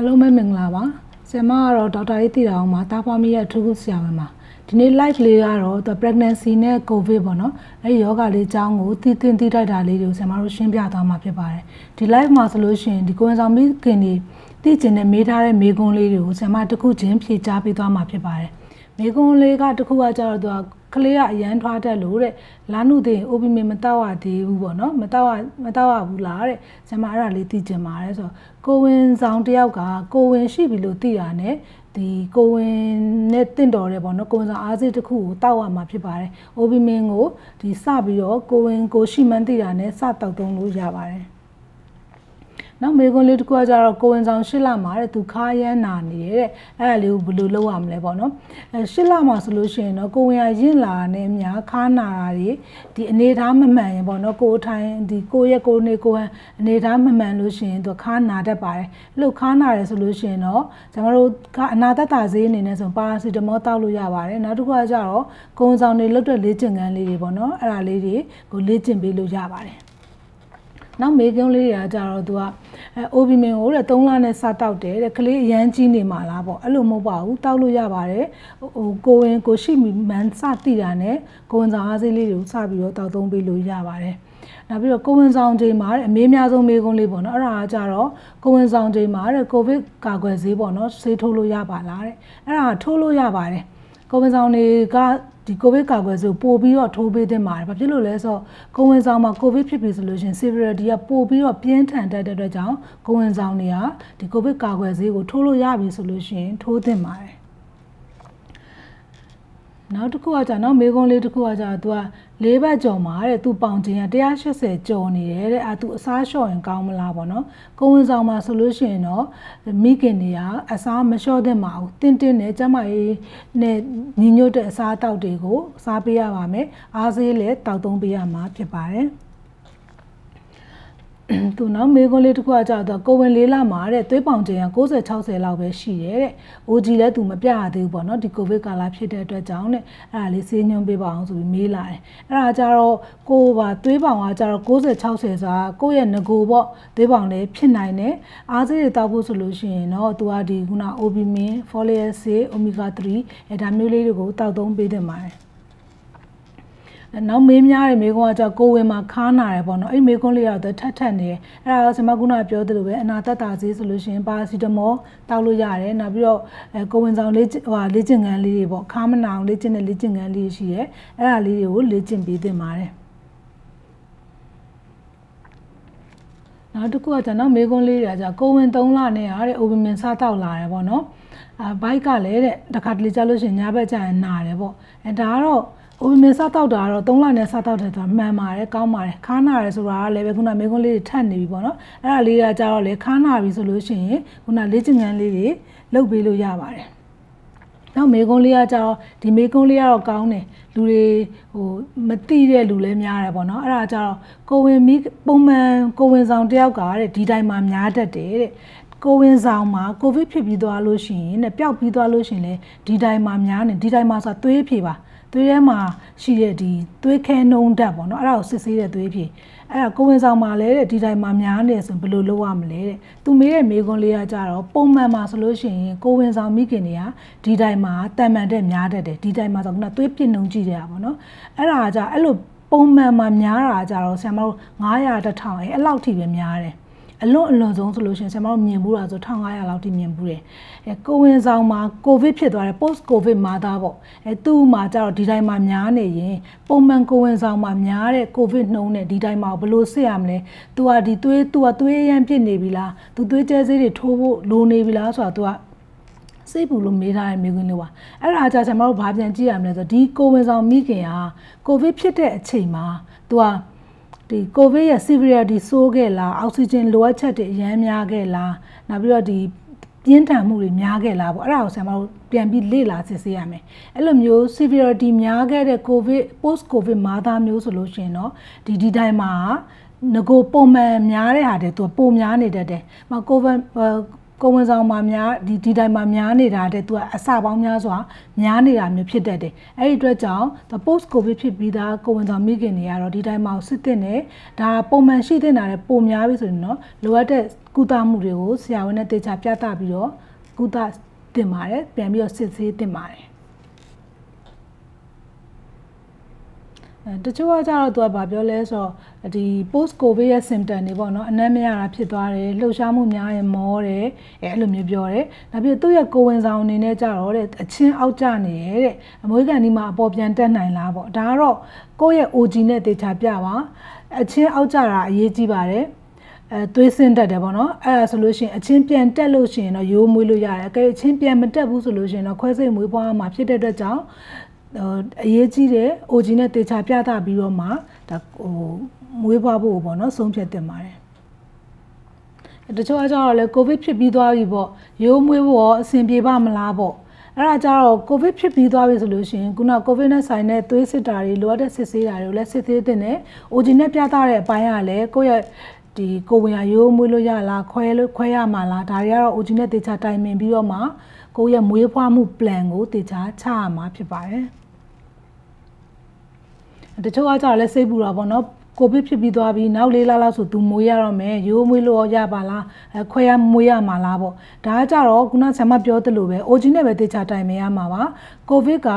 အားလုံးပဲမင်္ဂလာပါဆရာမကတော့ဒေါက်တာရေးတည်တာအောင်မှာတားဖွားမိရဲ့အထူးဆရာဝန်ပါဒီနေ့ live လေးကတော့ the pregnancy နဲ့ covid ပေါ့နော်အဲဒီယောဂလေးအကြောင်းကိုသိသိသိထိုက်တာလေးတွေကိုဆရာမတို့ရှင်းပြသွားမှာဖြစ်ပါတယ်ဒီ live မှာဆိုလို့ရှိရင်ဒီကိုယ်ဆောင်မိခင်တွေသိကျင်တဲ့မေးထားတဲ့မေးခွန်းလေးတွေကိုဆရာမတစ်ခုချင်းဖြေကြားပေးသွားမှာဖြစ်ပါတယ် မေကွန်းလေးကတခုကကြတော့သူကကလေးကအရန်ထွားတတ်လို့တဲ့လာနုသိရင် OB မေမတောက်ရသေးဘူးပေါ့နော်မတောက်ရမတောက်ရဘူးလားတဲ့ဆရာမအဲ့ဒါလေးသိကျင်ပါတယ်ဆိုတော့ကိုဝင်ဆောင်တယောက်ကကိုဝင်ရှိပြီလို့သိတာနဲ့ဒီကိုဝင်နဲ့တင့်တော်တယ်ပေါ့နော်ကိုဝင်ဆောင်အားစိတ်တစ်ခုကိုတောက်ရမှာဖြစ်ပါတယ် OB မင်းကိုဒီစပြီးတော့ကိုဝင်ကိုရှိမှန်းသိတာနဲ့စတောက်သုံးလို့ရပါတယ် နောက်မေကွန်းလေးတစ်ခုကကြတော့ကိုဝင်ဆောင်ရှစ်လမှာတဲ့သူခါရမ်းနာနေတယ်တဲ့အဲ့ဒါလေးကိုဘယ်လိုလုပ်ရမလဲပေါ့နော်အဲရှစ်လမှာဆိုလို့ရှိရင်တော့ကိုဝင်ရရင့်လာတဲ့များခါနာတာတွေဒီအနေထားမမှန်ရင်ပေါ့နော်ကိုထိုင်ဒီကိုရက်ကိုနေကိုဟန်အနေထားမမှန်လို့ရှိရင်သူခါနာတတ်ပါတယ်အဲ့လိုခါနာတယ်ဆိုလို့ရှိရင်တော့ကျွန်တော်တို့အနာသက်တာဈေးအနေနဲ့ဆိုပါရာစီတမောတောက်လို့ရပါတယ်နောက်တစ်ခုကကြတော့ကိုဝင်ဆောင်တွေလွတ်တဲ့လေ့ကျင့်ခန်းလေးတွေပေါ့နော်အဲ့ဒါလေးတွေကိုလေ့ကျင့်ပေးလို့ရပါတယ် နောက်မေကုံးလေးတွေကကြတော့သူကအဲ OB မင်ကိုတဲ့3လနဲ့စတောက်တယ်တဲ့ကလေးအရန်ကြီးနေမှာလားပေါ့အဲ့လိုမဟုတ်ပါဘူးတောက်လို့ရပါတယ်ဟိုကိုဝင်ကိုရှိမှန်စတိတာနဲ့ကိုဝင်စာအားစေးလေးတွေကိုစပြီးတော့တောက်သုံးပေးလို့ရပါတယ်နောက်ပြီးတော့ကိုဝင်ဆောင်ချိန်မှာအမေးများဆုံးမေးခွန်းလေးပေါ့နော်အဲ့ဒါကကြတော့ကိုဝင်ဆောင်ချိန်မှာတဲ့ကိုဗစ်ကာကွယ်ဆေးပေါ့နော်ဆေးထိုးလို့ရပါလားတဲ့အဲ့ဒါထိုးလို့ရပါတယ်ကိုဝင်ဆောင်တွေကဒီကိုဗစ်ကာကွယ်ဆေးပို့ပြီးတော့ထိုးပေးသင့်ပါတယ်။ဘာဖြစ်လို့လဲဆိုတော့ကိုဝင်ဆောင်မှာကိုဗစ်ဖြစ်ပြီဆိုလို့ရှိရင် severity ကပို့ပြီးတော့ပြင်းထန်တတ်တဲ့အတွက်ကြောင့်ကိုဝင်ဆောင်တွေကဒီကိုဗစ်ကာကွယ်ဆေးကိုထိုးလို့ရပြီဆိုလို့ရှိရင်ထိုးသင့်ပါတယ်။နောက်တစ်ခုကကြာနော်မေကွန်လေးတစ်ခုကကြာသူက လေးဘက်ကြော်မှာတဲ့သူပေါင်ချင်းက180ကြော်နေတယ်တဲ့အဲသူအစားလျှော့ရင်ကောင်းမလားပေါ့နော်ကိုဝင်ဆောင်မှာဆိုလို့ရှိရင်တော့မိခင်တွေကအစားမလျှော့သင့်ပါဘူးတင်းတင်းနဲ့ကျမကြီးနဲ့ညီညွတ်တဲ့အစားတောက်တွေကိုစားပေးရပါမယ်အားစေးလည်းတောက်သုံးပေးရမှာဖြစ်ပါတယ် သူနောက်မေခွန်းလေးတစ်ခုကကြာတော့ကိုဝင်လေးလာမှာတဲ့သွေးပေါင်ချိန်က60 60လောက်ပဲရှိတယ်တဲ့။ OG လည်းသူမပြရသေးဘူးပေါ့နော်ဒီကိုဗစ်ကာလဖြစ်တဲ့အတွက်ကြောင့်တဲ့အဲ့ဒါလေးဆေးညွှန်းပေးပါအောင်ဆိုပြီးမေးလာတယ်။အဲ့ဒါကြတော့ကိုပါသွေးပေါင်ကကြတော့60 60ဆိုတာကိုယ့်ရဲ့ငကိုပေါ့သွေးပေါင်လည်းဖြစ်နိုင်တယ်။အားစေးတွေတောက်ဖို့ဆိုလို့ရှိရင်တော့သူကဒီခုန OB-min, folic acid, omega 3အဲဒါမျိုးလေးတွေကိုတောက်သုံးပေးသင့်ပါတယ်။ နောက်မေးများတဲ့မေးခွန်းကကြောင့်ကိုဝင်မှာခါနာတယ်ပေါ့နော်အဲ့မေးခွန်းလေးကတော့ထက်ထက်နေတယ်အဲ့ဒါကဆမကုနာပြောသလိုပဲအနာသက်တာဈေးဆိုလို့ရှိရင်ပါစီတမောတောက်လို့ရတယ်နောက်ပြီးတော့အဲကိုဝင်ဆောင်လေးဟိုလေ့ကျင့်ခန်းလေးတွေပေါ့ခါမနာအောင်လေ့ကျင့်တဲ့လေ့ကျင့်ခန်းလေးရှိရဲအဲ့ဒါလေးတွေကိုလေ့ကျင့်ပေးသင့်ပါတယ်နောက်တစ်ခုကကျွန်တော်မေကွန်းလေးတွေကじゃကိုဝင်3လနဲ့ရတဲ့ open စတောက်လာတယ်ပေါ့နော်အဲဘိုက်ကလည်းတဲ့တခါတလေကြာလို့ရှိရင်ညဘက်ကျရင်နာတယ်ပေါ့အဲဒါကတော့ အိုမင်းစားတောက်တာကတော့3လနဲ့စားတောက်တယ်ဆိုတာမှန်ပါတယ်ကောင်းပါတယ်ခါနာတယ်ဆိုတာကလည်းပဲခုနမေခွန်းလေးတွေထပ်နေပြီပေါ့နော်အဲ့ဒါလေးကကြတော့လေခါနာပြီဆိုလို့ရှိရင်ခုနလေ့ကျင့်ခန်းလေးတွေလုပ်ပေးလို့ရပါတယ်နောက်မေကွန်းလေးကကြတော့ဒီမေကွန်းလေးကတော့ကောင်းတယ်လူတွေဟိုမတိတဲ့လူလည်းများတယ်ပေါ့နော်အဲ့ဒါကြတော့ကိုဝင်မီပုံမှန်ကိုဝင်ဆောင်တယောက်ကတဲ့ဒီတိုင်းမှာများတတ်တယ်တဲ့ကိုဝင်ဆောင်မှာကိုဗစ်ဖြစ်ပြီးသွားလို့ရှိရင်တဲ့ပျောက်ပြီးသွားလို့ရှိရင်လေဒီတိုင်းမှာများနေဒီတိုင်းမှာဆိုတာသွေးဖြေပါ သွေးထဲမှာရှိတဲ့ဒီသွေးခဲနှုံးဓာတ်ပေါ့နော်အဲ့ဒါကိုစစ်ဆေးတဲ့သွေးဖြေအဲ့ဒါကိုဝင်ဆောင်မှာလည်းဒီတိုင်းမှာများနေဆိုဘယ်လိုလုပ်ရမလဲတဲ့သူမေးတဲ့မေးခွန်းလေးကကြတော့ပုံမှန်မှာဆိုလို့ရှိရင်ကိုဝင်ဆောင်မိခင်တွေကဒီတိုင်းမှာတန်မှန်တဲ့များတတ်တယ်ဒီတိုင်းမှာဆိုခုနသွေးပြစ်နှုံးကြည့်ကြရပါတော့အဲ့ဒါကကြအဲ့လိုပုံမှန်မှာများတာကြတော့ဆရာမတို့900 1000အဲ့အဲ့လောက်ထိပဲများတယ် အလွန်အလွန်ဆုံးဆိုလို့ရှိရင်ဆရာမတို့မြင်ဘူးတာဆို1500လောက်ထိမြင်ဘူးတယ်အဲကိုဝင်ဆောင်မှာကိုဗစ်ဖြစ်သွားတယ် post covid မှာသားပေါ့အဲသူ့မှာကျတော့ဒီတိုင်းမှာများနေရင်ပုံမှန်ကိုဝင်ဆောင်မှာများတဲ့ကိုဗစ်နှုံးနဲ့ဒီတိုင်းမှာဘယ်လိုစစ်ရမလဲ။ तू ကဒီသွေး तू ကသွေးရမ်းပြစ်နေပြီလား။ तू သွေးကျဲဆေးတွေထိုးဖို့လိုနေပြီလားဆိုတာ तू ကစိတ်ပူလို့မေးထားတဲ့မိကွင်းလေးပါအဲ့ဒါကြာကျွန်တော်တို့ဘာပြန်ကြည့်ရမလဲဆိုဒီကိုဝင်ဆောင်မိခင်ဟာကိုဗစ်ဖြစ်တဲ့အချိန်မှာ तू က ဒီကိုဗစ်ရဲ့ severity ဆိုးခဲ့လားအောက်ဆီဂျင်လိုအပ်ချက်တွေအများများခဲ့လားနောက်ပြီးတော့ဒီပြင်းထန်မှုတွေများခဲ့လားပေါ့အဲ့ဒါကိုဆရာမတို့ပြန်ပြီးလေ့လာစစ်ဆေးရမယ်အဲ့လိုမျိုး severity များခဲ့တဲ့ covid post covid မာသားမျိုးဆိုလို့ရှိရင်တော့ဒီဒီတိုင်းမှာငကိုပုံမှန်များတဲ့ဟာတွေသူပုံများနေတတ်တယ်။မကိုဗစ် ကိုဝင်ဆောင်မှာများဒီဒီတိုင်းမှာများနေတာတဲ့သူကအစပေါင်းများစွာများနေတာမျိုးဖြစ်တတ်တယ်အဲ့ဒီအတွက်ကြောင့် the post covid ဖြစ်ပြီးသားကိုဝင်ဆောင်မိခင်တွေကတော့ဒီတိုင်းမှာစစ်တဲ့နဲ့ဒါပုံမှန်ရှိတဲ့နာတဲ့ပုံများပြီဆိုရင်တော့လိုအပ်တဲ့ကုသမှုတွေကိုဆရာဝန်နဲ့တေချာပြသပြီးတော့ကုသတင်ပါတယ်ပြန်ပြီးတော့စစ်ဆေးတင်ပါတယ်အဲ တချို့ကကြတော့သူကဘာပြောလဲဆိုတော့ဒီ post covid ရဲ့ symptom တွေပေါ့နော်အနမ်းမရတာဖြစ်သွားတယ်လှုပ်ရှားမှုများရင်မောတယ်အဲအဲ့လိုမျိုးပြောတယ်နောက်ပြီးသူ့ရဲ့ကိုဝင်ဆောင်အနေနဲ့ကြတော့တဲ့အချင်းအောက်ကျနေရတဲ့အမွေးကန်ဒီမှာအပေါ်ပြန်တက်နိုင်လားပေါ့ဒါကတော့ကိုယ့်ရဲ့ OG နဲ့တေချာပြပါအချင်းအောက်ကျတာအရေးကြီးပါတယ်အဲသွေးဆင်းတက်တယ်ပေါ့နော်အဲ့ဒါဆိုလို့ရှိရင်အချင်းပြန်တက်လို့ရှိရင်တော့ရိုးမွေးလို့ရတယ်အကယ်အချင်းပြန်မတက်ဘူးဆိုလို့ရှိရင်တော့ခွဲစိတ်မွေးပွားမှာဖြစ်တဲ့အတွက်ကြောင့် အရေးကြီးတဲ့ OG နဲ့တေချာပြသပြီးတော့မှဒါဟိုမွေးဖွားဖို့ပေါ့နော်ဆုံးဖြတ်တင်ပါတယ်တချို့အကြောင်းတော့လေကိုဗစ်ဖြစ်ပြီးသွားပြီပေါ့ရိုးမွေးဖို့အဆင်ပြေပါမလားပေါ့အဲ့ဒါကြတော့ကိုဗစ်ဖြစ်ပြီးသွားပြီဆိုလို့ရှိရင်ခုနကိုဗစ်နဲ့ဆိုင်တဲ့သွေးစစ်တာတွေလိုအပ်တဲ့စစ်ဆေးတာတွေကိုလည်းစစ်ဆေးတင်တယ်။ OG နဲ့ပြသတဲ့အပိုင်းကလည်းကိုယ့်ရဲ့ဒီကိုဝင်ရရိုးမွေးလို့ရလားခွဲလို့ခွဲရမှာလားဒါတွေကတော့ OG နဲ့တေချာတိုင်ပင်ပြီးတော့မှကိုယ့်ရဲ့မွေးဖွားမှု plan ကိုတေချာချရမှာဖြစ်ပါတယ်။ တချို့ကကြတော့လဲစိတ်ပူတာပေါ့နော်ကိုဗစ်ဖြစ်ပြီးသွားပြီးနောက်လေးလလောက်ဆိုသူမွေးရတော့မယ်ရိုးမွေးလို့ရပါလားအခွဲရမွေးရမှာလားပေါ့ဒါကကြတော့ခုနဆ iam ပြောသလိုပဲ OG နဲ့ပဲတေချာတိုင်မရမှာပါကိုဗစ်က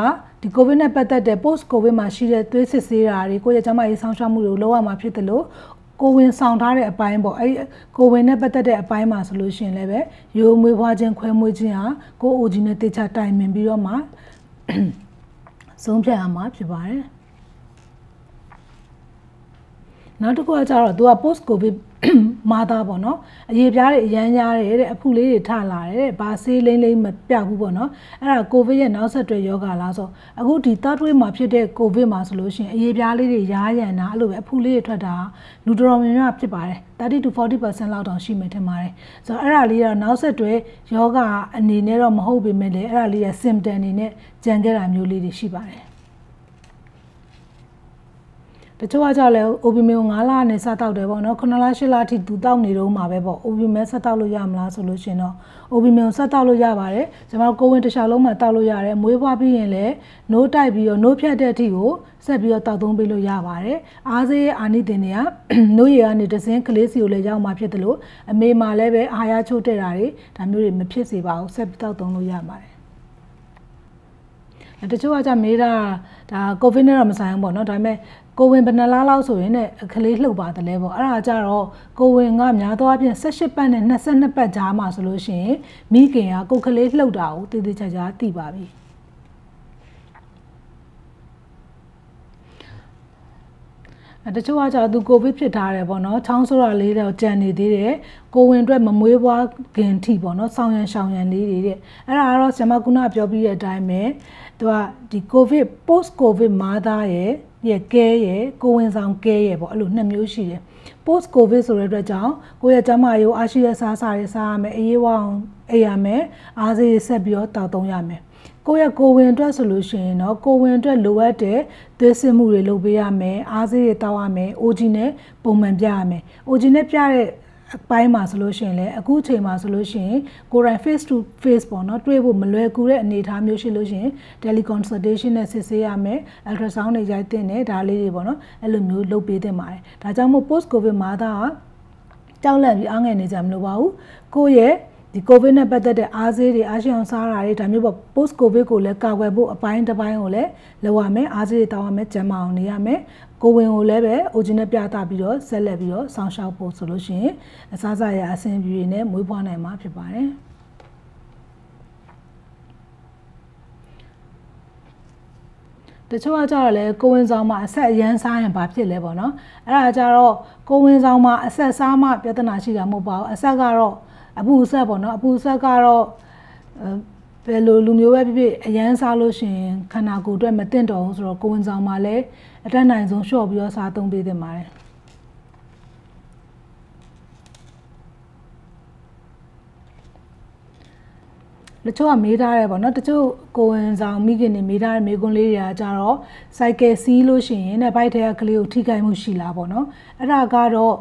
ဒီကိုဗစ်နဲ့ပတ်သက်တဲ့ post covid မှာရှိတဲ့သွေးစစ်ဆေးတာတွေကိုယ့်ရဲ့ကျန်းမာရေးဆောင်ရှောက်မှုတွေကိုလုပ်ရမှာဖြစ်တယ်လို့ကိုဝင်ဆောင်ထားတဲ့အပိုင်းပေါ့အဲ့ကိုဝင်နဲ့ပတ်သက်တဲ့အပိုင်းမှာဆိုလို့ရှိရင်လည်းပဲရိုးမွေးဖွားခြင်းခွဲမွေးခြင်းဟာကို OG နဲ့တေချာတိုင်ပင်ပြီးတော့မှဆုံးဖြတ်ရမှာဖြစ်ပါတယ် နောက်တစ်ခုကကြတော့ तू က post covid မာသားပေါ့နော်အရေးပြားတွေအရန်များတယ်တဲ့အဖုလေးတွေထလာတယ်တဲ့ဘာဆေးလိမ့်လိမ့်မပြဘူးပေါ့နော်အဲ့ဒါကိုဗစ်ရဲ့နောက်ဆက်တွဲယောဂလားဆိုအခုဒီ third wave မှာဖြစ်တဲ့ကိုဗစ်မှာဆိုလို့ရှိရင်အရေးပြားလေးတွေရားရန်တာအဲ့လိုပဲအဖုလေးတွေထွက်တာလူတော်တော်များများဖြစ်ပါတယ်30 to 40%လောက်တောင်ရှိမယ်ထင်ပါတယ်ဆိုတော့အဲ့ဒါလေးကတော့နောက်ဆက်တွဲယောဂအနေနဲ့တော့မဟုတ်ပေမဲ့လည်းအဲ့ဒါလေးရဲ့ symptom အနေနဲ့ကြံခဲ့တာမျိုးလေးတွေရှိပါတယ် တချို့ကကြောက်လဲ opium ကို9လနဲ့စတောက်တယ်ပေါ့နော်9လ10လအထိသူတောက်နေတော့မှာပဲပေါ့ opium ဆက်တောက်လို့ရမလားဆိုလို့ရှင်တော့ opium ဆက်တောက်လို့ရပါတယ်ကျွန်တော်ကိုဝင်တခြားလုံးမှာတောက်လို့ရတယ်မွေးဖွားပြီးရင်လည်းနိုးတိုက်ပြီးတော့နိုးဖြတ်တဲ့အထိကိုဆက်ပြီးတော့တောက်သုံးပေးလို့ရပါတယ်အားစေးအာနိသင်တွေကနိုးရည်ကနေတစင်းကလေးစီကိုလည်းရောက်မှာဖြစ်တယ်လို့အမေမှာလည်းပဲအာရချိုးတက်တာတွေဒါမျိုးတွေမဖြစ်စေပါဘူးဆက်ပြီးတောက်သုံးလို့ရပါတယ်တချို့ကကြမေးတာဒါကိုဗစ်နဲ့တော့မဆိုင်ဘူးပေါ့နော်ဒါပေမဲ့ ကိုဝင်ဘယ်နှလားလောက်ဆိုရင်ねကလေးလှုပ်ပါတယ်လဲပေါ့အဲ့ဒါကြတော့ကိုဝင်ကများသောအားဖြင့်18ပတ်နဲ့22ပတ်ကြားမှာဆိုလို့ရှိရင်မိခင်ကကိုကလေးလှုပ်တာကိုတည်တည်ချာချာသိပါပြီအဲတချို့ကကြာသူကိုဗစ်ဖြစ်ထားတယ်ပေါ့နော်ချောင်းဆိုးတာလေးတော့ကြံနေသေးတယ်ကိုဝင်အတွက်မမွေးဘွားခင်ထိပေါ့နော်ဆောင်းရံရှောင်းရံလေးတွေတဲ့အဲ့ဒါကတော့ဆရာမကုနာပြောပြီးတဲ့အတိုင်းပဲသူကဒီကိုဗစ် post covid မာသားရဲ့ ရဲ့ကဲရဲ့ကိုဝင်ဆောင်ကဲရဲ့ပေါ့အဲ့လိုနှစ်မျိုးရှိတယ် post covid ဆိုတဲ့အတွက်ကြောင့်ကိုယ့်ရဲ့ကျန်းမာရေးအားရှိတဲ့စားစာတွေစားရမယ်အေးဝအောင်အေးရမယ်အားစေးဆက်ပြီးတော့တောက်သုံးရမယ်ကိုယ့်ရဲ့ကိုဝင်အတွက်ဆိုလို့ရှိရင်တော့ကိုဝင်အတွက်လိုအပ်တဲ့သွေးစစ်မှုတွေလုပ်ပေးရမယ်အားစေးတွေတောက်ရမယ် OG နဲ့ပုံမှန်ပြရမယ် OG နဲ့ပြတဲ့ အပိုင်းမှာဆိုလို့ရှိရင်လည်းအခုချိန်မှာဆိုလို့ရှိရင်ကိုယ်တိုင် face to face ပေါ့နော်တွေ့ဖို့မလွယ်ကူတဲ့အနေအထားမျိုးရှိလို့ရှိရင် teleconsultation နဲ့စစ်ဆေးရမယ် ultrasound တွေရိုက်တင်တယ်ဒါလေးတွေပေါ့နော်အဲ့လိုမျိုးလုပ်ပေးတင်ပါတယ်ဒါကြောင့်မို့ post covid မှာသာကြောက်လန့်ပြီးအားငယ်နေကြမလို့ပါဘူးကိုယ့်ရဲ့ဒီကိုဗစ်နဲ့ပတ်သက်တဲ့အားစေးတွေအားရှိအောင်စားတာတွေဒါမျိုးပေါ့ post covid ကိုလည်းကာကွယ်ဖို့အပိုင်းတစ်ပိုင်းကိုလည်းလုပ်ရမယ်အားစေးတွေတောင်းရမယ်ကျန်းမာအောင်နေရမယ် ကိုဝင်ကိုလည်းပဲ original ပြသပြီးတော့ဆက်လက်ပြီးတော့ဆောင်းရှောက်ဖို့ဆိုလို့ရှိရင်အစားအစာရအဆင်ပြေနဲ့မွေးဖွားနိုင်မှာဖြစ်ပါတယ်တချို့ကကြတော့လေကိုဝင်ဆောင်မှာအဆက်အရန်စားရင်ဘာဖြစ်လဲပေါ့နော်အဲ့ဒါကြတော့ကိုဝင်ဆောင်မှာအဆက်စားမှပြဿနာရှိတာမဟုတ်ပါဘူးအဆက်ကတော့အပူဆက်ပေါ့နော်အပူဆက်ကတော့ဘယ်လိုလူမျိုးပဲဖြစ်ဖြစ်အရန်စားလို့ရှိရင်ခန္ဓာကိုယ်အတွက်မတင့်တော်ဘူးဆိုတော့ကိုဝင်ဆောင်မှာလည်း အတက်နိုင်ဆုံးလျှော့ပြီးတော့စားသုံးပေးသင့်ပါတယ်တချို့ကမေးထားတယ်ပေါ့နော်တချို့ကိုဝင်ဆောင်မိခင်တွေမေးထားတဲ့မေကွန်းလေးတွေကကြတော့စိုက်ကယ်စီးလို့ရှိရင်တဲ့ဘိုက်ထဲကကလေးကိုထိခိုက်မှုရှိလားပေါ့နော်အဲ့ဒါကတော့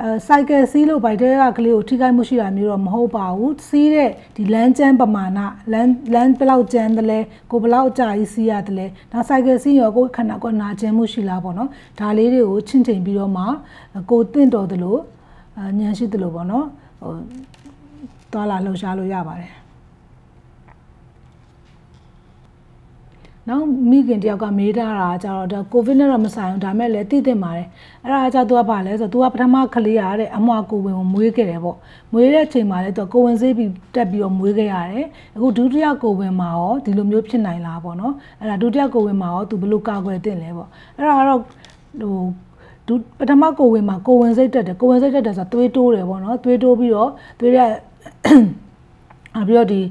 အဲစိုက်ကယ်စီးလို့ဘိုက်တဲကကလေးကိုထိခိုက်မှုရှိတာမျိုးတော့မဟုတ်ပါဘူးစီးတဲ့ဒီလမ်းကျန်းပမာဏလမ်းလမ်းဘယ်လောက်ကျန်းတယ်လဲကိုဘယ်လောက်အကြာကြီးစီးရတယ်လဲဒါစိုက်ကယ်စီးရောကိုခန္ဓာကိုယ်နာကျင်မှုရှိလားပေါ့နော်ဒါလေးတွေကိုချင့်ချိန်ပြီးတော့မှကိုတင့်တော်တယ်လို့ညံရှိတယ်လို့ပေါ့နော်ဟိုသွားလာလှုပ်ရှားလို့ရပါတယ် နောက်မိခင်တယောက်ကမေးထားတာကြတော့ဒါကိုဗစ်နဲ့တော့မဆိုင်ဘူးဒါမဲ့လည်းသိသိပါတယ်အဲ့ဒါကြသူကပါလဲဆိုတော့ तू ကပထမကလေးရတဲ့အမွာကိုဝင်ကိုမွေးခဲ့တယ်ပေါ့မွေးတဲ့အချိန်မှာလည်း तू ကိုဝင်စေးပြီးတက်ပြီးတော့မွေးခဲ့ရတယ်အခုဒုတိယကိုဝင်မှာရောဒီလိုမျိုးဖြစ်နိုင်လားပေါ့နော်အဲ့ဒါဒုတိယကိုဝင်မှာရော तू ဘယ်လိုကာကွယ်သင့်လဲပေါ့အဲ့ဒါကတော့ဟိုဒုပထမကိုဝင်မှာကိုဝင်စိတ်တက်တယ်ကိုဝင်စိတ်တက်တယ်ဆိုတော့သွေးတိုးတယ်ပေါ့နော်သွေးတိုးပြီးတော့သွေးရအပြီးတော့ဒီ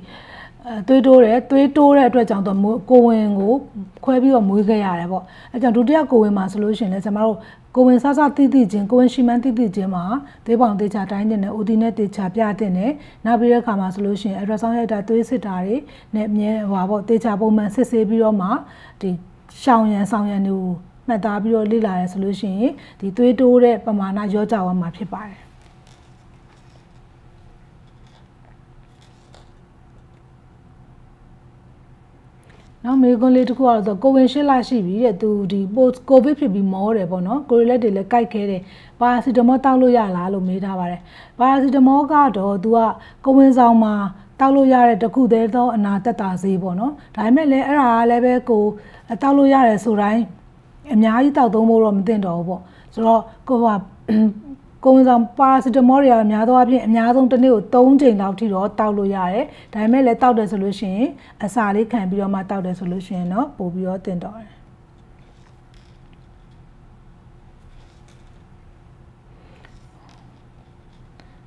အဲသွေးတိုးတယ်သွေးတိုးတဲ့အတွက်ကြောင့်တော့ကိုဝင်ကိုခွဲပြီးတော့မွေးခဲ့ရတယ်ပေါ့အဲကြောင့်ဒုတိယကိုဝင်မှာဆိုလို့ရှိရင်လည်းကျွန်တော်တို့ကိုဝင်ဆဆတိတိချင်းကိုဝင်ရှိမှန်းတိတိချင်းမှာသွေးပေါင်တေချာတိုင်းတင်တယ် OD နဲ့တေချာပြတင်တယ်နောက်ပြီးတဲ့အခါမှာဆိုလို့ရှိရင် ultrasound ရိုက်တာသွေးစစ်တာတွေနဲ့အမြဲဟွာပေါ့တေချာပုံမှန်စစ်ဆေးပြီးတော့မှဒီရှောင်ရန်ဆောင်ရန်တွေကိုမှတ်သားပြီးတော့လေ့လာရဲဆိုလို့ရှိရင်ဒီသွေးတိုးတဲ့ပမာဏရောကြသွားမှာဖြစ်ပါတယ် နောက်မေကွန်လေးတစ်ခုကတော့ကိုဝင်ရှစ်လရှိပြီတဲ့သူဒီ post covid ဖြစ်ပြီးမောတယ်ပေါ့နော်ကိုရီလက်တွေလည်းကြိုက်ခဲတယ်ပါရာစီတမောတောက်လို့ရလားလို့မေးထားပါတယ်ပါရာစီတမောကတော့သူကကိုဝင်ဆောင်မှာတောက်လို့ရတဲ့တခုတည်းသောအနာတက်တာစေးပေါ့နော်ဒါပေမဲ့လည်းအဲ့ဒါကလည်းပဲကိုတောက်လို့ရတယ်ဆိုတိုင်းအများကြီးတောက်သုံးဖို့တော့မသင့်တော့ဘူးပေါ့ဆိုတော့ကိုက ကိုဝင်ဆောင်ပါရာစီတမောတွေကအများသောအားဖြင့်အများဆုံးတစ်နေ့ကို3ချိန်လောက်ထိတော့တောက်လို့ရတယ်ဒါပေမဲ့လည်းတောက်တယ်ဆိုလို့ရှိရင်အစာလေးခံပြီးတော့မှတောက်တယ်ဆိုလို့ရှိရင်တော့ပို့ပြီးတော့တင်တော့တယ်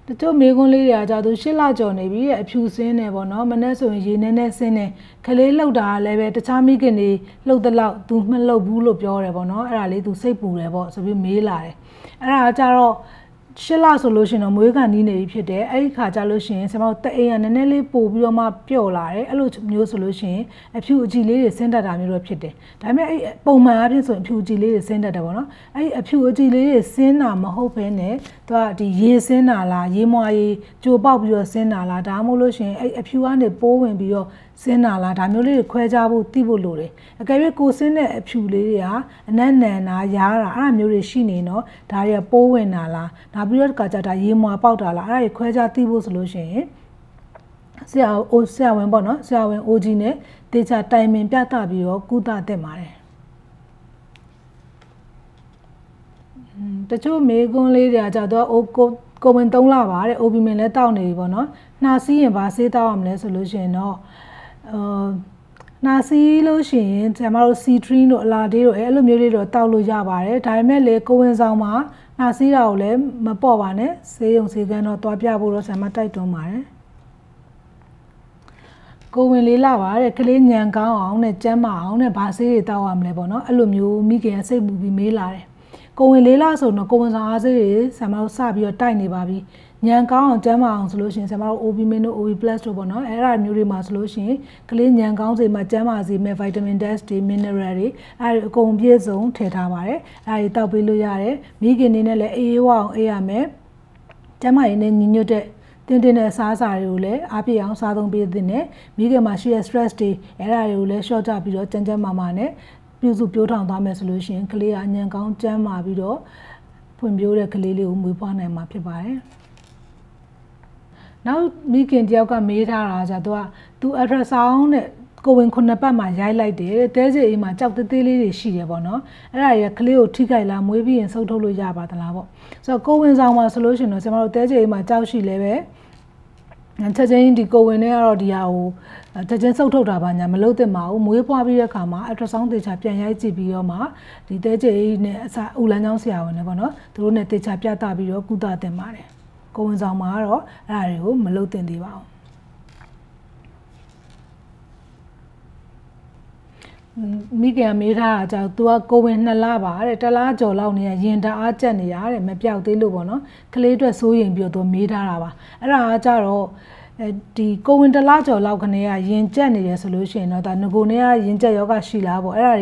တချို့မေကွန်းလေးတွေကကြာသူရှစ်လကျော်နေပြီတဲ့အဖြူစင်းနေပေါ့နော်မနေ့ဆိုရင်ရေနေနဲ့စင်းနေခလေးလှုပ်တာလည်းပဲတခြားမိခင်တွေလှုပ်တဲ့လောက်သူမလှုပ်ဘူးလို့ပြောတယ်ပေါ့နော်အဲ့ဒါလေးသူစိတ်ပူတယ်ပေါ့ဆိုပြီးမေးလာတယ်အဲ့ဒါကြတော့ ရှစ်လဆိုလို့ရှိရင်တော့မွေးကန်နီးနေပြီဖြစ်တယ်အဲ့ဒီခါကျလို့ရှိရင်ဆရာမတအိမ်ကနည်းနည်းလေးပို့ပြီးတော့မှပျော့လာတယ်အဲ့လိုမျိုးဆိုလို့ရှိရင်အဖြူအကြည်လေးတွေဆင်းတတ်တာမျိုးတော့ဖြစ်တယ်ဒါပေမဲ့အဲ့ပုံမှန်အဖြစ်ဆိုရင်အဖြူအကြည်လေးတွေဆင်းတတ်တယ်ပေါ့နော်အဲ့ဒီအဖြူအကြည်လေးတွေဆင်းတာမဟုတ်ဘဲနဲ့သူကဒီရေဆင်းတာလားရေမွာရေကြိုပေါက်ပြီးတော့ဆင်းတာလားဒါမှမဟုတ်လို့ရှိရင်အဲ့အဖြူကနေပိုးဝင်ပြီးတော့ ဆင်းတာလားဒါမျိုးလေးတွေခွဲခြားဖို့သိဖို့လိုတယ်အကယ်၍ကိုဆင်းတဲ့အဖြူလေးတွေဟာအနက်နန်တာရားတာအဲ့ဒါမျိုးတွေရှိနေတော့ဒါတွေကပိုးဝင်တာလားဒါပြီးတော့ကကြတာရေမွာပေါက်တာလားအဲ့ဒါတွေခွဲခြားသိဖို့ဆိုလို့ရှိရင်ဆရာအိုဆရာဝန်ပေါ့နော်ဆရာဝန်အိုဂျီနဲ့တေချာတိုင်ပင်ပြသပြီးတော့ကုသတက်ပါတယ်တချို့မေကွန်းလေးတွေကကြတော့အိုကိုကိုဝင်3လပါတဲ့ OB မင်လည်းတောက်နေပြီပေါ့နော်နှာစီးရင်ဘာဆေးတောက်ရမလဲဆိုလို့ရှိရင်တော့ အာနာစီလို့ရှိရင်ကျွန်တော်တို့ C3 တို့အလာဒေးတို့အဲအဲ့လိုမျိုးလေးတော့တောက်လို့ရပါတယ်ဒါပေမဲ့လေကိုဝင်ဆောင်မှာနာစီတာကိုလည်းမပေါ့ပါနဲ့ဆေးရုံဆေးကန်းတော့တွားပြဖို့တော့ဆရာမတိုက်တွန်းပါတယ်ကိုဝင်လေးလာပါတဲ့ကလေးညံကောင်းအောင်နဲ့ကျမ်းမအောင်နဲ့ဘာဆေးတွေတောက်ရမလဲပေါ့နော်အဲ့လိုမျိုးမိခင်စိတ်ပူပြီးမေးလာတယ်ကိုဝင်လေးလာဆိုတော့ကိုဝင်ဆောင်အားဆေးတွေဆရာမတို့စပြီးတော့တိုက်နေပါပြီ ညံကောင်းအောင်ကျန်းမာအောင်ဆိုလို့ရှိရင်ဆရာမတို့ OB min တို့ OB plus တို့ပေါ့နော်အဲ့ဒါမျိုးတွေမှာဆိုလို့ရှိရင်ကလေးညံကောင်းစေမှာကျန်းမာစေမဲ့ vitamin D တွေ mineral တွေအဲ့ဒါအကုန်ပြည့်စုံထည့်ထားပါတယ်အဲ့ဒါတွေတောက်ပေးလို့ရတယ်မိခင်နေနဲ့လည်းအေးအေးဝအောင်အေးရမယ်ကျန်းမာရေးနဲ့ညီညွတ်တဲ့တင်းတင်းတဲ့စားစာတွေကိုလည်းအားပြည့်အောင်စားသုံးပေးသင့်တယ်မိခင်မှာရှိတဲ့ stress တွေအဲ့ဒါတွေကိုလည်း short ကြပြီးတော့ကြမ်းကြမ်းမာမာနဲ့ပြုစုပြိုးထောင်သွားမယ်ဆိုလို့ရှိရင်ကလေးကအညံကောင်းကျန်းမာပြီးတော့ဖွံ့ဖြိုးတဲ့ကလေးလေးကိုမွေးဖွားနိုင်မှာဖြစ်ပါတယ် နောက်မိခင်တယောက်ကမေးထားတာじゃသူကသူ ultrasound နဲ့ကိုဝင်ခုနှစ်ပတ်မှရိုက်လိုက်တယ်တဲစီအိမ်မှာကြောက်သေးသေးလေးတွေရှိတယ်ပေါ့နော်အဲ့ဒါတွေကကလေးကိုထိခိုက်လားမွေးပြီးရင်ဆုပ်ထုတ်လို့ရပါသလားပေါ့ဆိုတော့ကိုဝင်ဆောင်မှာဆိုလို့ရှိရင်တော့ကျွန်တော်တို့တဲစီအိမ်မှာကြောက်ရှိလဲပဲချက်ချင်းဒီကိုဝင်တွေကတော့ဒီဟာကိုချက်ချင်းဆုပ်ထုတ်တာပါညာမလုပ်သင့်ပါဘူးမွေးဖွားပြီးတဲ့အခါမှာ ultrasound သေချာပြန်ရိုက်ကြည့်ပြီးတော့မှဒီတဲကျိနဲ့အစာဦးလန်းချောင်းဆရာဝန်တွေပေါ့နော်သူတို့နဲ့သေချာပြသပြီးတော့ကုသတင်ပါတယ် ကိုဝင်ဆောင်မှာကတော့အဲ့ဒါတွေကိုမလုပ်သင့်သေးပါဘူးမိခင်မေးထားတာကြောင့် तू ကကိုဝင်2လပါတဲ့တလားကြော်လောက်နေရင်တအားကြက်နေရတဲ့မပြောက်သေးလို့ပေါ့နော်ကလေးအတွက်စိုးရင်ပြီးတော့ तू မေးထားတာပါအဲ့ဒါကကြတော့ အဲဒီကိုဝင်တလားကျော်လောက်ခနဲ့ကရင်ကျက်နေတယ်ဆိုလို့ရှိရင်တော့ဒါငကိုနဲ့ကရင်ကျက်ယောဂရှိလားပေါ့အဲ့ဒါ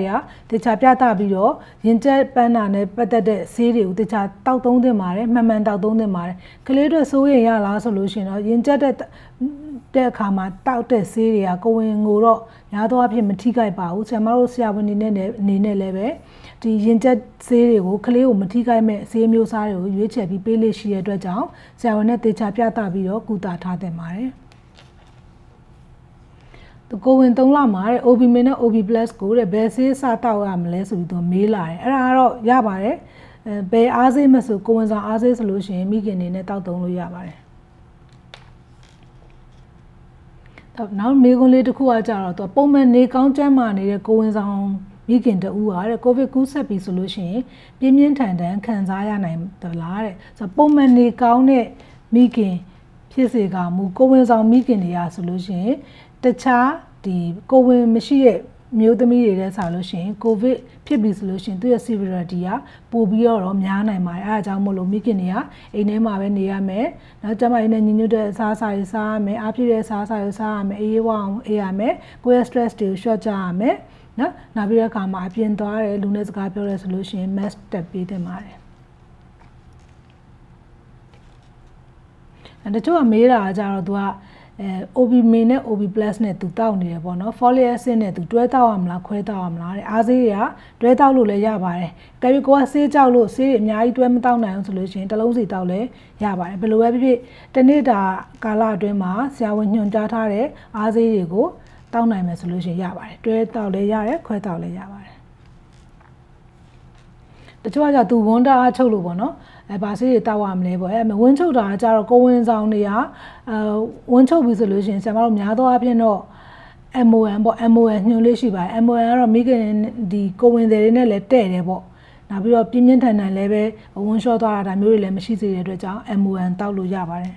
တွေကတခြားပြသပြီးတော့ရင်ကျက်ပန်းနာနဲ့ပတ်သက်တဲ့ဆေးတွေကိုတခြားတောက်သုံးသင့်ပါတယ်မှန်မှန်တောက်သုံးသင့်ပါတယ်ကလေးတွေစိုးရင်ရလားဆိုလို့ရှိရင်တော့ရင်ကျက်တဲ့တဲ့အခါမှာတောက်တဲ့ဆေးတွေကကိုဝင်ငိုတော့များသောအားဖြင့်မထိခိုက်ပါဘူးဆရာမတို့ဆရာဝန်နေနဲ့အနေနဲ့လည်းပဲ ဒီရင်ကျက်ဆေးတွေကိုကလေးကိုမထိခိုက်မဲ့ဆေးမျိုးစားတွေကိုရွေးချယ်ပြီးပေးလို့ရှိတဲ့အတွက်ကြောင့်ဆရာဝန်နဲ့တေချာပြသပြီးတော့ကုသထားသင့်ပါတယ်ကိုဝင်3လမှာတဲ့ OB min နဲ့ OB plus ကိုတဲ့ဘယ်ဆေးစတောက်ရမလဲဆိုပြီးတော့မေးလာတယ်အဲ့ဒါကတော့ရပါတယ်အဲဘယ်အားဆေးမဆိုကိုဝင်ဆောင်အားဆေးဆိုလို့ရှိရင်မိခင်နေနဲ့တောက်သုံးလို့ရပါတယ်တော့နောက်မေးခွန်းလေးတစ်ခုကကြတော့သူပုံမှန်နေကောင်းကျန်းမာနေတဲ့ကိုဝင်ဆောင် မိခင်တဦးဟာတဲ့ကိုဗစ်ကူးဆက်ပြီဆိုလို့ရှိရင်ပြင်းပြင်းထန်ထန်ခံစားရနိုင်သလားတဲ့ဆိုပုံမှန်နေကောင်းတဲ့မိခင်ဖြစ်စေကမူကိုဝင်ဆောင်မိခင်တွေရာဆိုလို့ရှိရင်တခြားဒီကိုဝင်မရှိတဲ့မျိုးသမီးတွေလည်းဆိုလို့ရှိရင်ကိုဗစ်ဖြစ်ပြီဆိုလို့ရှိရင်သူ့ရဲ့ severity ကပိုပြီးတော့များနိုင်ပါတယ်အဲအကြောင်းမို့လို့မိခင်တွေကအိမ်ထဲမှာပဲနေရမယ်နောက်ကျမရင်းနဲ့ညီညွတ်တဲ့အစားအစာတွေစားရမယ်အားပြည့်တဲ့အစားအစာတွေစားရမယ်အေးဝအောင်အေးရမယ်ကိုယ့်ရဲ့ stress တွေကို short ကြရမယ် နော်နောက်ပြီးတော့အခါမှာအပြင်သွားတယ်လူနဲ့စကားပြောရဲဆိုလို့ရှိရင် mask တက်ပေးတင်ပါတယ်အဲတချို့ကမေးတာကကြတော့ तू ကအဲ OB main နဲ့ OB plus နဲ့ तू တောက်နေတယ်ပေါ့နော် folic acid နဲ့ तू တွဲတောက်ရမလားခွဲတောက်ရမလားတဲ့အားဆေးတွေကတွဲတောက်လို့လည်းရပါတယ်။ကြပြီးကိုကဆေးကြောက်လို့ဆေးတွေအများကြီးတွဲမတောက်နိုင်အောင်ဆိုလို့ရှိရင်တစ်လုံးစီတောက်လည်းရပါတယ်။ဘယ်လိုပဲဖြစ်ဖြစ်တနေ့တာကာလအတွင်းမှာဆရာဝန်ညွှန်ကြားထားတဲ့အားဆေးတွေကို တောက်နိုင်မယ်ဆိုလို့ရှိရင်ရပါတယ်တွဲတောက်လည်းရတယ်ခွဲတောက်လည်းရပါတယ်တချို့ကကြသူဝန်းတာအချုပ်လို့ပေါ့နော်အဲဘာဆေးတွေတောက်ရမလဲပေါ့အဲဝန်းချုပ်တာကကြတော့ကိုဝင်ဆောင်တွေကအဲဝန်းချုပ်ပြီဆိုလို့ရှိရင်ဆရာမတို့များသောအားဖြင့်တော့ MON ပေါ့ MON ညွှန်လေးရှိပါတယ် MON ကတော့မိခင်ဒီကိုဝင်တွေနဲ့လည်းတဲ့တယ်ပေါ့နောက်ပြီးတော့ပြင်းပြင်းထန်ထန်လည်းပဲဝန်းလျှော့သွားတာဒါမျိုးတွေလည်းမရှိစေတဲ့အတွက်ကြောင့် MON တောက်လို့ရပါတယ်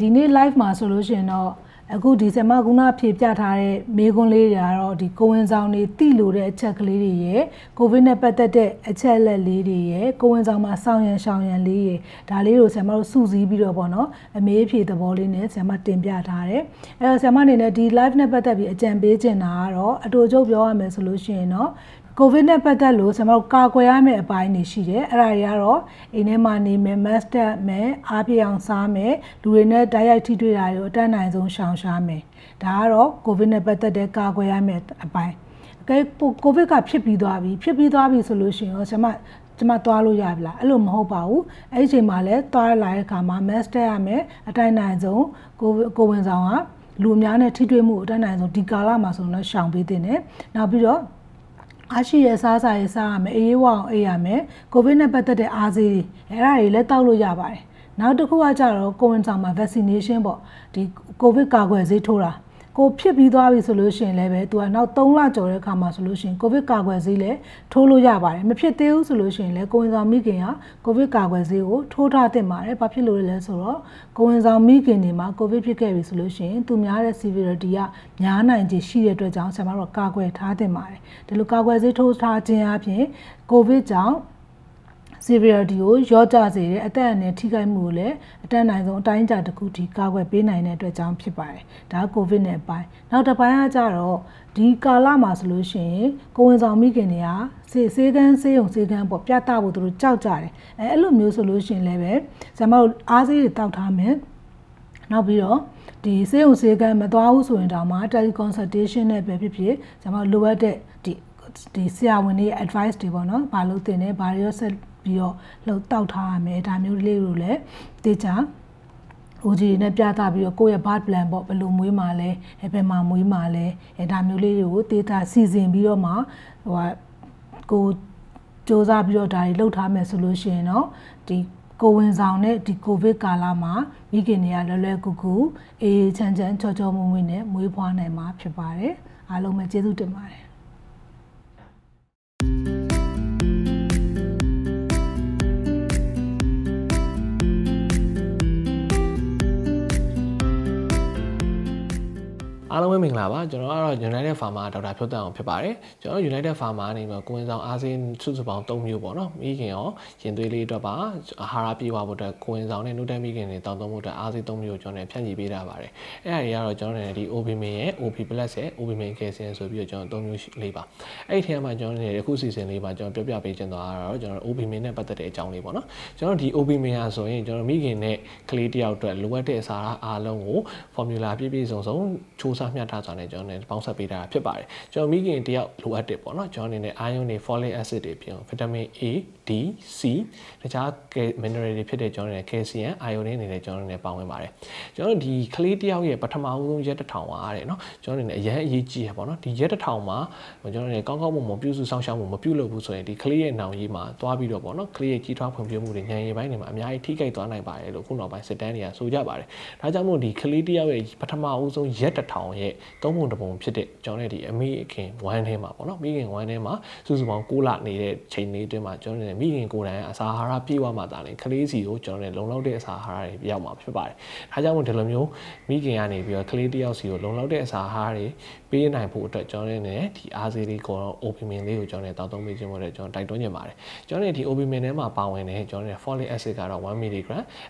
ဒီနေ့ live မှာဆိုလို့ရှိရင်တော့ အခုဒီဆမကုနာဖြေပြထားတဲ့မေးခွန်းလေးတွေကတော့ဒီကိုဝင်ဆောင်တွေတိလို့တဲ့အချက်ကလေးတွေရယ်ကိုဗစ်နဲ့ပတ်သက်တဲ့အချက်လက်လေးတွေရယ်ကိုဝင်ဆောင်မှာစောင့်ရန်ရှောင်ရန်လေးရယ်ဒါလေးကိုဆမတို့စုစည်းပြီးတော့ပေါ့နော်အမေးဖြေသဘောလေးနဲ့ဆမတင်ပြထားတယ်အဲတော့ဆမအနေနဲ့ဒီ live နဲ့ပတ်သက်ပြီးအကြံပေးချင်တာကတော့အတူချုပ်ပြောရမယ်ဆိုလို့ရှိရင်တော့ ကိုဗစ်နဲ့ပတ်သက်လို့ကျွန်တော်ကာကွယ်ရမယ့်အပိုင်းတွေရှိတယ်အဲ့ဒါတွေကတော့အိမ်ထဲမှာနေမယ် mask တက်မယ်အားပြအောင်စားမယ်လူတွေနဲ့တိုက်ရိုက်ထိတွေ့တာတွေကိုအတတ်နိုင်ဆုံးရှောင်ရှားမယ်ဒါကတော့ကိုဗစ်နဲ့ပတ်သက်တဲ့ကာကွယ်ရမယ့်အပိုင်းအကဲကိုဗစ်ကဖြစ်ပြီးသွားပြီဖြစ်ပြီးသွားပြီဆိုလို့ရှိရင်ကျွန်မကျမသွားလို့ရပြီလားအဲ့လိုမဟုတ်ပါဘူးအဲ့ဒီအချိန်မှာလဲသွားလာတဲ့အခါမှာ mask တက်ရမယ်အတိုင်းနိုင်ဆုံးကိုကိုဝင်ဆောင်ကလူအများနဲ့ထိတွေ့မှုအတိုင်းနိုင်ဆုံးဒီကာလမှာဆိုတော့ရှောင်ပေးတင်တယ်နောက်ပြီးတော့ အားရှိရဲ့စားစာရေးစားရမယ်အေးဝအောင်အေးရမယ်ကိုဗစ်နဲ့ပတ်သက်တဲ့အားဆေးတွေအဲ့ဒါတွေလည်းတောက်လို့ရပါတယ်နောက်တစ်ခုကကြတော့ကိုဝင်ဆောင်မှာ vaccination ပေါ့ဒီကိုဗစ်ကာကွယ်ဆေးထိုးတာ ကိုဖြစ်ပြီးသွားပြီဆိုလို့ရှိရင်လည်းပဲသူကနောက်3လကျော်တဲ့အခါမှာဆိုလို့ရှိရင်ကိုဗစ်ကာကွယ်ဆေးလည်းထိုးလို့ရပါတယ်မဖြစ်သေးဘူးဆိုလို့ရှိရင်လည်းကိုဝင်ဆောင်မိခင်ကကိုဗစ်ကာကွယ်ဆေးကိုထိုးထားသင့်ပါတယ်ဘာဖြစ်လို့လဲဆိုတော့ကိုဝင်ဆောင်မိခင်တွေမှာကိုဗစ်ဖြစ်ခဲ့ပြီဆိုလို့ရှိရင်သူများတဲ့ severity ကများနိုင်ခြေရှိတဲ့အတွက်ကြောင့်ဆရာမတို့ကာကွယ်ထားသင့်ပါတယ်ဒီလိုကာကွယ်ဆေးထိုးထားခြင်းအပြင်ကိုဗစ်ကြောင့် severity ကိုရော့ကျစေတဲ့အသက်အန္တရာယ်ထိခိုက်မှုကိုလည်းအတန်းနိုင်ဆုံးအတိုင်းအတာတစ်ခုထိကာကွယ်ပေးနိုင်တဲ့အတွက်ကြောင့်ဖြစ်ပါတယ်။ဒါက COVID နဲ့အပိုင်း။နောက်တစ်ပိုင်းကကြတော့ဒီကာလမှာဆိုလို့ရှိရင်ကိုဝင်ဆောင်မိခင်တွေကစေစေကန်းစေးုံစေကန်းပေါ့ပြသဖို့သူတို့ကြောက်ကြတယ်။အဲအဲ့လိုမျိုးဆိုလို့ရှိရင်လည်းပဲဇမတို့အားစေးတွေတောက်ထားမယ်။နောက်ပြီးတော့ဒီစေးုံစေကန်းမသွားဘူးဆိုရင်တောင်မှ teleconsultation နဲ့ပဲဖြစ်ဖြစ်ဇမတို့လိုအပ်တဲ့ဒီဒီဆရာဝန်တွေ advice တွေပေါ့နော်။ဘာလို့တင်တယ်ဘာတွေရောဆက် ပြီးတော့လှုပ်တောက်ထားရမယ်ဒါမျိုးလေးတွေလည်းတေချာ OG နဲ့ပြသပြီးတော့ကိုယ့်ရဲ့ birth plan ပေါ့ဘယ်လိုမွေးမှာလဲဘယ်မှာမွေးမှာလဲအဲဒါမျိုးလေးတွေကိုတေချာစီစဉ်ပြီးတော့မှဟိုကိုစ조사ပြီးတော့ဒါတွေလှုပ်ထားမယ်ဆိုလို့ရှိရင်တော့ဒီကိုဝင်ဆောင်တဲ့ဒီကိုဗစ်ကာလမှာမိခင်တွေကလွယ်လွယ်ကူကူအေးချမ်းချမ်းချောချောမွေ့မွေ့နဲ့မွေးဖွားနိုင်မှာဖြစ်ပါတယ်အားလုံးပဲကျေးဇူးတင်ပါတယ် အားလုံးဝင်းမင်္ဂလာပါကျွန်တော်ကတော့ United Pharma ဒေါက်တာဖြုတ်တန်အောင်ဖြစ်ပါတယ်ကျွန်တော် United Pharma အနေနဲ့ကိုဝင်ဆောင်အားစင်းစုစုပေါင်း3မျိုးပေါ့နော်မိခင်ရောရင်သွေးလေးအတွက်ပါအာဟာရပြေဝဖို့အတွက်ကိုဝင်ဆောင်နဲ့နှုတ်တမိခင်တွေတောင်းတမှုအတွက်အားစင်း3မျိုးကျွန်တော်ဖြန့်ချီပေးထားပါတယ်အဲ့ဒါတွေကတော့ကျွန်တော်တို့ဒီ OBMIN ရဲ့ OB Plus ရဲ့ OBMIN Calcium ဆိုပြီးတော့ကျွန်တော်3မျိုးလေးပါအဲ့ဒီထဲမှာကျွန်တော်တို့အခုစီစဉ်လေးမှာကျွန်တော်ပြောပြပေးချင်တာကတော့ကျွန်တော် OBMIN နဲ့ပတ်သက်တဲ့အကြောင်းလေးပေါ့နော်ကျွန်တော်ဒီ OBMIN ဟာဆိုရင်ကျွန်တော်မိခင်နဲ့ကလေးတယောက်အတွက်လိုအပ်တဲ့အစာအားလုံးကို formula ပြည့်ပြည့်စုံစုံချိုးစားမျှတစွာနဲ့ကျွန်တော်တို့ပေါင်းစပ်ပေးတာဖြစ်ပါတယ်ကျွန်တော်မိခင်တယောက်လိုအပ်တယ်ပေါ့နော်ကျွန်တော်အနေနဲ့ iron တွေ folic acid တွေပြင် vitamin A D C တခြား mineral တွေဖြစ်တဲ့ကျွန်တော်တို့ calcium iron တွေနဲ့ကျွန်တော်တို့နဲ့ပါဝင်ပါတယ်ကျွန်တော်ဒီကလေးတယောက်ရဲ့ပထမဦးဆုံးရက်တစ်ထောင်ပါတဲ့နော်ကျွန်တော်အနေနဲ့အရန်အရေးကြီးရပေါ့နော်ဒီရက်တစ်ထောင်မှာကျွန်တော်တို့ကောင်းကောင်းမွန်မွန်ပြုစုစောင့်ရှောက်မှုမပြုလုပ်ဘူးဆိုရင်ဒီကလေးရဲ့နောင်ကြီးမှာသွားပြီးတော့ပေါ့နော်ကလေးရဲ့ကြီးထွားဖွံ့ဖြိုးမှုတွေဉာဏ်ရည်ပိုင်းတွေမှာအများကြီးထိခိုက်သွားနိုင်ပါတယ်လို့ခုနောက်ပိုင်းစစ်တမ်းတွေကဆိုကြပါတယ်ဒါကြောင့်မို့ဒီကလေးတယောက်ရဲ့ပထမဦးဆုံးရက်တစ်ထောင်ရဲ့သုံးပုံတစ်ပုံဖြစ်တဲ့ကျွန်တော်တို့ဒီအမိခင်ဝမ်းထဲမှာပေါ့နော်မိခင်ဝမ်းထဲမှာစုစုပေါင်း6လနေတဲ့ချိန်လေးတွင်းမှာကျွန်တော်တို့မိခင်ကိုယ်တိုင်အစာအာဟာရပြည့်ဝမှသာလေကလေးစီကိုကျွန်တော်တို့လုံလောက်တဲ့အစာအာဟာရတွေရောက်မှာဖြစ်ပါတယ်ဒါကြောင့်မို့ဒီလိုမျိုးမိခင်ကနေပြီးတော့ကလေးတယောက်စီကိုလုံလောက်တဲ့အစာအာဟာရတွေ ပေးနိုင်ဖို့အတွက်ကျွန်တော်တို့နဲ့ဒီအားစေးလေးကို opimin လေးကိုကျွန်တော်တို့တောက်သုံးပေးခြင်းမို့လဲကျွန်တော်တိုက်တွန်းနေပါတယ်ကျွန်တော်တို့ဒီ opimin ထဲမှာပါဝင်တဲ့ကျွန်တော်တို့ folic acid ကတော့1 mg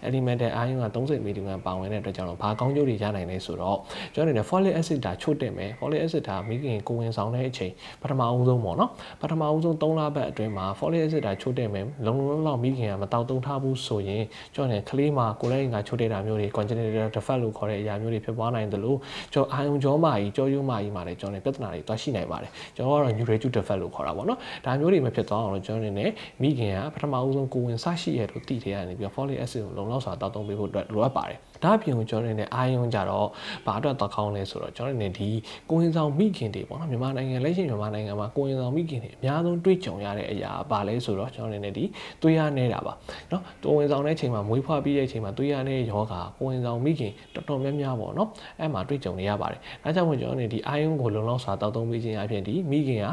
elemental iron က30 mg ပါဝင်တဲ့အတွက်ကြောင့်ဘာကောင်းကျိုးတွေရနိုင်လဲဆိုတော့ကျွန်တော်တို့ folic acid ဒါချို့တက်မယ် folic acid ဒါမိခင်ကိုဝင်ဆောင်တဲ့အချိန်ပထမအဦးဆုံးပေါ့နော်ပထမအဦးဆုံး3လပတ်အတွင်းမှာ folic acid ဒါချို့တက်မယ်လုံလုံလောက်မိခင်ကမတောက်သုံးထားဘူးဆိုရင်ကျွန်တော်တို့ကလေးမှာကိုယ်လည်းငါချို့တက်တာမျိုးတွေ congenital defect လို့ခေါ်တဲ့အရာမျိုးတွေဖြစ်ပွားနိုင်တယ်လို့ကျွန်တော်အာယုံကြောမာကြီးကြောရိုးမာကြီးမှာလည်းကျွန်တော်တို့ပြဿနာတွေတွားရှိနိုင်ပါတယ်ကျွန်တော်ကတော့ neurologic defect လို့ခေါ်တာပေါ့နော်ဒါမျိုးတွေမဖြစ်သွားအောင်လို့ကျွန်တော်တို့နေမိခင်ကပထမအဦးဆုံးကိုဝင်စရှိရလို့တည်ထဲကနေပြီး folic acid ကိုလုံလောက်စွာတောက်သုံးပေးဖို့အတွက်လိုအပ်ပါတယ် ဒါအပြင်ကိုကျွန်တော်တို့နေအာယုံကြတော့ဘာအတွက်တောက်ကောင်းလဲဆိုတော့ကျွန်တော်တို့နေဒီကိုဝင်ဆောင်မိခင်တွေပေါ့နော်မြန်မာနိုင်ငံလက်ရှိမြန်မာနိုင်ငံမှာကိုဝင်ဆောင်မိခင်တွေအများဆုံးတွေ့ကြုံရတဲ့အရာဘာလဲဆိုတော့ကျွန်တော်တို့နေဒီသွေးရနေတာပါနော်ကိုဝင်ဆောင်တဲ့အချိန်မှာမွေးဖွားပြီးတဲ့အချိန်မှာသွေးရနေတဲ့ယောဂါကိုဝင်ဆောင်မိခင်တော်တော်များများပေါ့နော်အဲ့မှာတွေ့ကြုံနေရပါတယ်ဒါကြောင့်မို့ကျွန်တော်တို့နေဒီအာယုံကိုလုံလောက်စွာတောက်သုံးပေးခြင်းအပြင်ဒီမိခင်က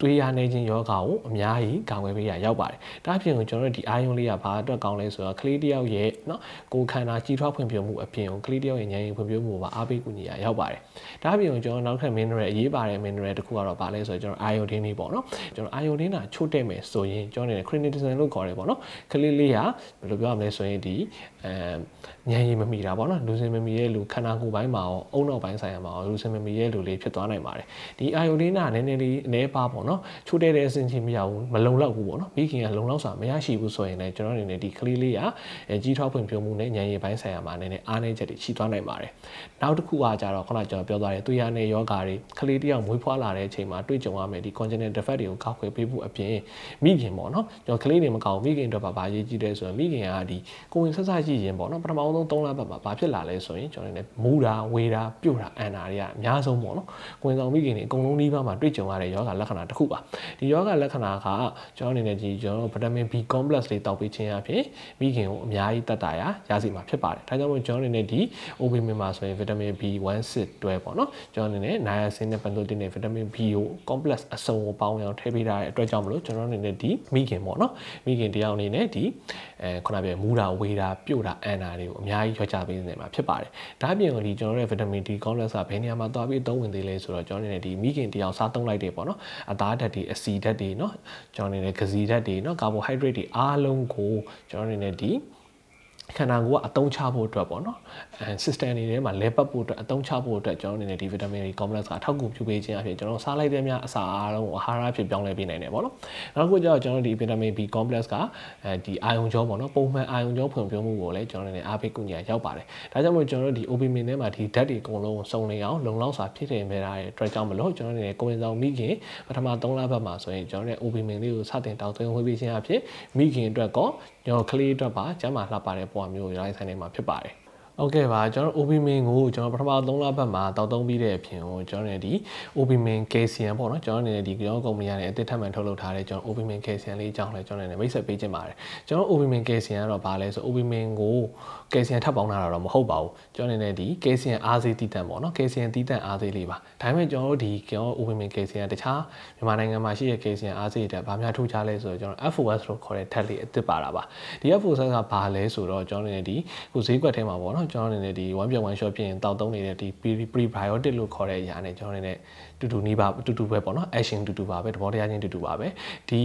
တွေးရနေခြင်းယောဂါကိုအများကြီးကာကွယ်ပေးရရောက်ပါတယ်။ဒါအပြင်ကိုကျွန်တော်တို့ဒီအာယုံလေးကဘာအတွက်ကောင်းလဲဆိုတော့ကလေးတယောက်ရဲ့နော်ကိုယ်ခန္ဓာကြီးထွားဖွံ့ဖြိုးမှုအပြင်ကိုကလေးတယောက်ရဲ့ဉာဏ်ရည်ဖွံ့ဖြိုးမှုကိုပါအားပေးကူညီရရောက်ပါတယ်။ဒါအပြင်ကိုကျွန်တော်နောက်ထပ် mineral အရေးပါတဲ့ mineral တစ်ခုကတော့ဘာလဲဆိုတော့ကျွန်တော် iodine လေးပေါ့နော်။ကျွန်တော် iodine ကချို့တဲ့မယ်ဆိုရင်ကျွန်တော်နေ criticism လို့ခေါ်တယ်ပေါ့နော်။ကလေးလေးကဘယ်လိုပြောရမလဲဆိုရင်ဒီအဲဉာဏ်ရည်မမီတာပေါ့နော်လူစင်မမီရဲ့လူခန္ဓာကိုယ်ပိုင်းမှာရောအုံနောက်ပိုင်းဆိုင်ရာမှာရောလူစင်မမီရဲ့လူလေးဖြစ်သွားနိုင်ပါတယ်။ဒီ iodine ကနည်းနည်းလေးအနေပါပေါ့နော်။ချို့တဲ့တဲ့အဆင့်ချင်းမရဘူးမလုံလောက်ဘူးပေါ့နော်မိခင်ကလုံလောက်စွာမရရှိဘူးဆိုရင်လည်းကျွန်တော်အနေနဲ့ဒီကလေးလေးကကြီးထွားဖွံ့ဖြိုးမှုနဲ့ဉာဏ်ရည်ပိုင်းဆိုင်ရာမှာနည်းနည်းအားနည်းချက်တွေရှိသွားနိုင်ပါတယ်နောက်တစ်ခုကကြတော့ခုနကျွန်တော်ပြောသွားတဲ့သွေးရနဲ့ယောဂါတွေကလေးတယောက်မွေးဖွားလာတဲ့အချိန်မှာတွေ့ကြုံရမယ်ဒီ congenital defect တွေကိုကောက်ွယ်ပေးဖို့အပြင်မိခင်ပေါ့နော်ကျွန်တော်ကလေးတွေမကောက်မိခင်အတွက်ပါဗာရေးကြည့်တယ်ဆိုရင်မိခင်ကဒီကိုဝင်ဆက်ဆက်ရှိရင်ပေါ့နော်ပထမဆုံး3လပတ်မှာဘာဖြစ်လာလဲဆိုရင်ကျွန်တော်နေမူတာဝေတာပြုတ်တာအန်တာတွေကအများဆုံးပေါ့နော်ကိုဝင်ဆောင်မိခင်တွေအကုန်လုံးနှီးပါးမှာတွေ့ကြုံရတဲ့ယောဂါလက္ခဏာတစ်ခုပါဒီယောဂါလက္ခဏာကကျွန်တော်အနေနဲ့ဒီကျွန်တော် vitamin B complex လေးတောက်ပေးခြင်းအပြင်မိခင်ကိုအများကြီးတက်တာရရစီမှာဖြစ်ပါတယ်ဒါကြောင့်မို့ကျွန်တော်အနေနဲ့ဒီ OBM မှာဆိုရင် vitamin B1 6 တွဲပေါ့နော်ကျွန်တော်အနေနဲ့ niacin နဲ့ pantotene နဲ့ vitamin B ကို complex အစုံကိုပေါင်းအောင်ထည့်ပေးထားတဲ့အတွက်ကြောင့်မလို့ကျွန်တော်အနေနဲ့ဒီမိခင်ပေါ့နော်မိခင်တယောက်အနေနဲ့ဒီအဲခုနပြောမူတာဝေတာပြုတ်တာအန်တာတွေကိုအများကြီးရွက်ချပေးနေမှာဖြစ်ပါတယ်ဒါအပြင်ဒီကျွန်တော်တို့ရဲ့ vitamin D complex ကဘယ်နေရာမှာသွားပြီးအသုံးဝင်သေးလဲဆိုတော့ကျွန်တော်အနေနဲ့ဒီမိခင်တယောက်စားသုံးလိုက်တယ်ပေါ့နော်အသာဓာတ်တွေအဆီဓာတ်တွေเนาะကျွန်တော်အနေနဲ့ဂစီဓာတ်တွေเนาะကာဗိုဟိုက်ဒရိတ်တွေအားလုံးကိုကျွန်တော်အနေနဲ့ဒီ ခန္ဓာကိုယ်ကအသုံးချဖို့အတွက်ပေါ့နော်အဲ system တွေထဲမှာလဲပတ်ဖို့အတွက်အသုံးချဖို့အတွက်ကျွန်တော်အနေနဲ့ဒီ vitamin D complex ကအထောက်အကူပြုပေးခြင်းအဖြစ်ကျွန်တော်စားလိုက်တဲ့များအစာအားလုံးကိုအာဟာရဖြစ်ပြောင်းလဲပေးနိုင်တယ်ပေါ့နော်နောက်တစ်ခုကျတော့ကျွန်တော်ဒီ vitamin B complex ကအဲဒီအာယုံကြောပေါ့နော်ပုံမှန်အာယုံကြောဖွံ့ဖြိုးမှုကိုလည်းကျွန်တော်အနေနဲ့အားပေးကူညီရောက်ပါတယ်ဒါကြောင့်မို့ကျွန်တော်တို့ဒီ opimin ထဲမှာဒီဓာတ်တွေအကုန်လုံးစုံလင်အောင်လုံလောက်စွာဖြစ်တင်ပေးတာရဲ့အတွက်ကြောင့်မလို့ကျွန်တော်အနေနဲ့ကိုဝင်ဆောင်မိခင်ပထမ3လပတ်မှာဆိုရင်ကျွန်တော်တို့ opimin လေးကိုစတင်တောက်သွင်းဝေးပေးခြင်းအဖြစ်မိခင်အတွက်ကောကျွန်တော်ကလေးအတွက်ပါကျန်းမာလှပတဲ့ပုံမျိုးရိုင်းဆိုင်နေမှာဖြစ်ပါတယ် ဟုတ်ကဲ့ပါကျွန်တော် OBMIN ကိုကျွန်တော်ပထမ3လပတ်မှာတောက်သုံးပြီးတဲ့အပြင်ကိုကျွန်တော်နေဒီ OBMIN Calcium ပေါ့နော်ကျွန်တော်နေဒီကြောကုမ္ပဏီကနေအသစ်ထပ်မံထုတ်လုပ်ထားတဲ့ကျွန်တော် OBMIN Calcium လေးအကြောင်းလဲကျွန်တော်နေမိတ်ဆက်ပေးခြင်းပါတယ်ကျွန်တော် OBMIN Calcium ကတော့ဘာလဲဆို OBMIN ကို Calcium ထပ်ပေါင်းထားတာတော့မဟုတ်ပါဘူးကျွန်တော်နေဒီ Calcium အားစေးတည်တံ့ပေါ့နော် Calcium တည်တံ့အားစေးလေးပါဒါပေမဲ့ကျွန်တော်တို့ဒီကျွန်တော် OBMIN Calcium တခြားမြန်မာနိုင်ငံမှာရှိတဲ့ Calcium အားစေးတဲ့ဗာများထူးခြားလဲဆိုတော့ကျွန်တော် FOS လို့ခေါ်တဲ့ထက်လေးအသစ်ပါတာပါဒီ FOS ကဘာလဲဆိုတော့ကျွန်တော်နေဒီခုဈေးကွက်ထဲမှာပေါ့နော်ကျွန်တော်အနေနဲ့ဒီ one pill one shot ဖြစ်ရင်တောက်သုံးနေတဲ့ဒီ prebiotic လို့ခေါ်တဲ့အရာနဲ့ကျွန်တော်အနေနဲ့တူတူနီးပါတူတူပဲပေါ့နော် action တူတူပါပဲသဘောတရားချင်းတူတူပါပဲဒီ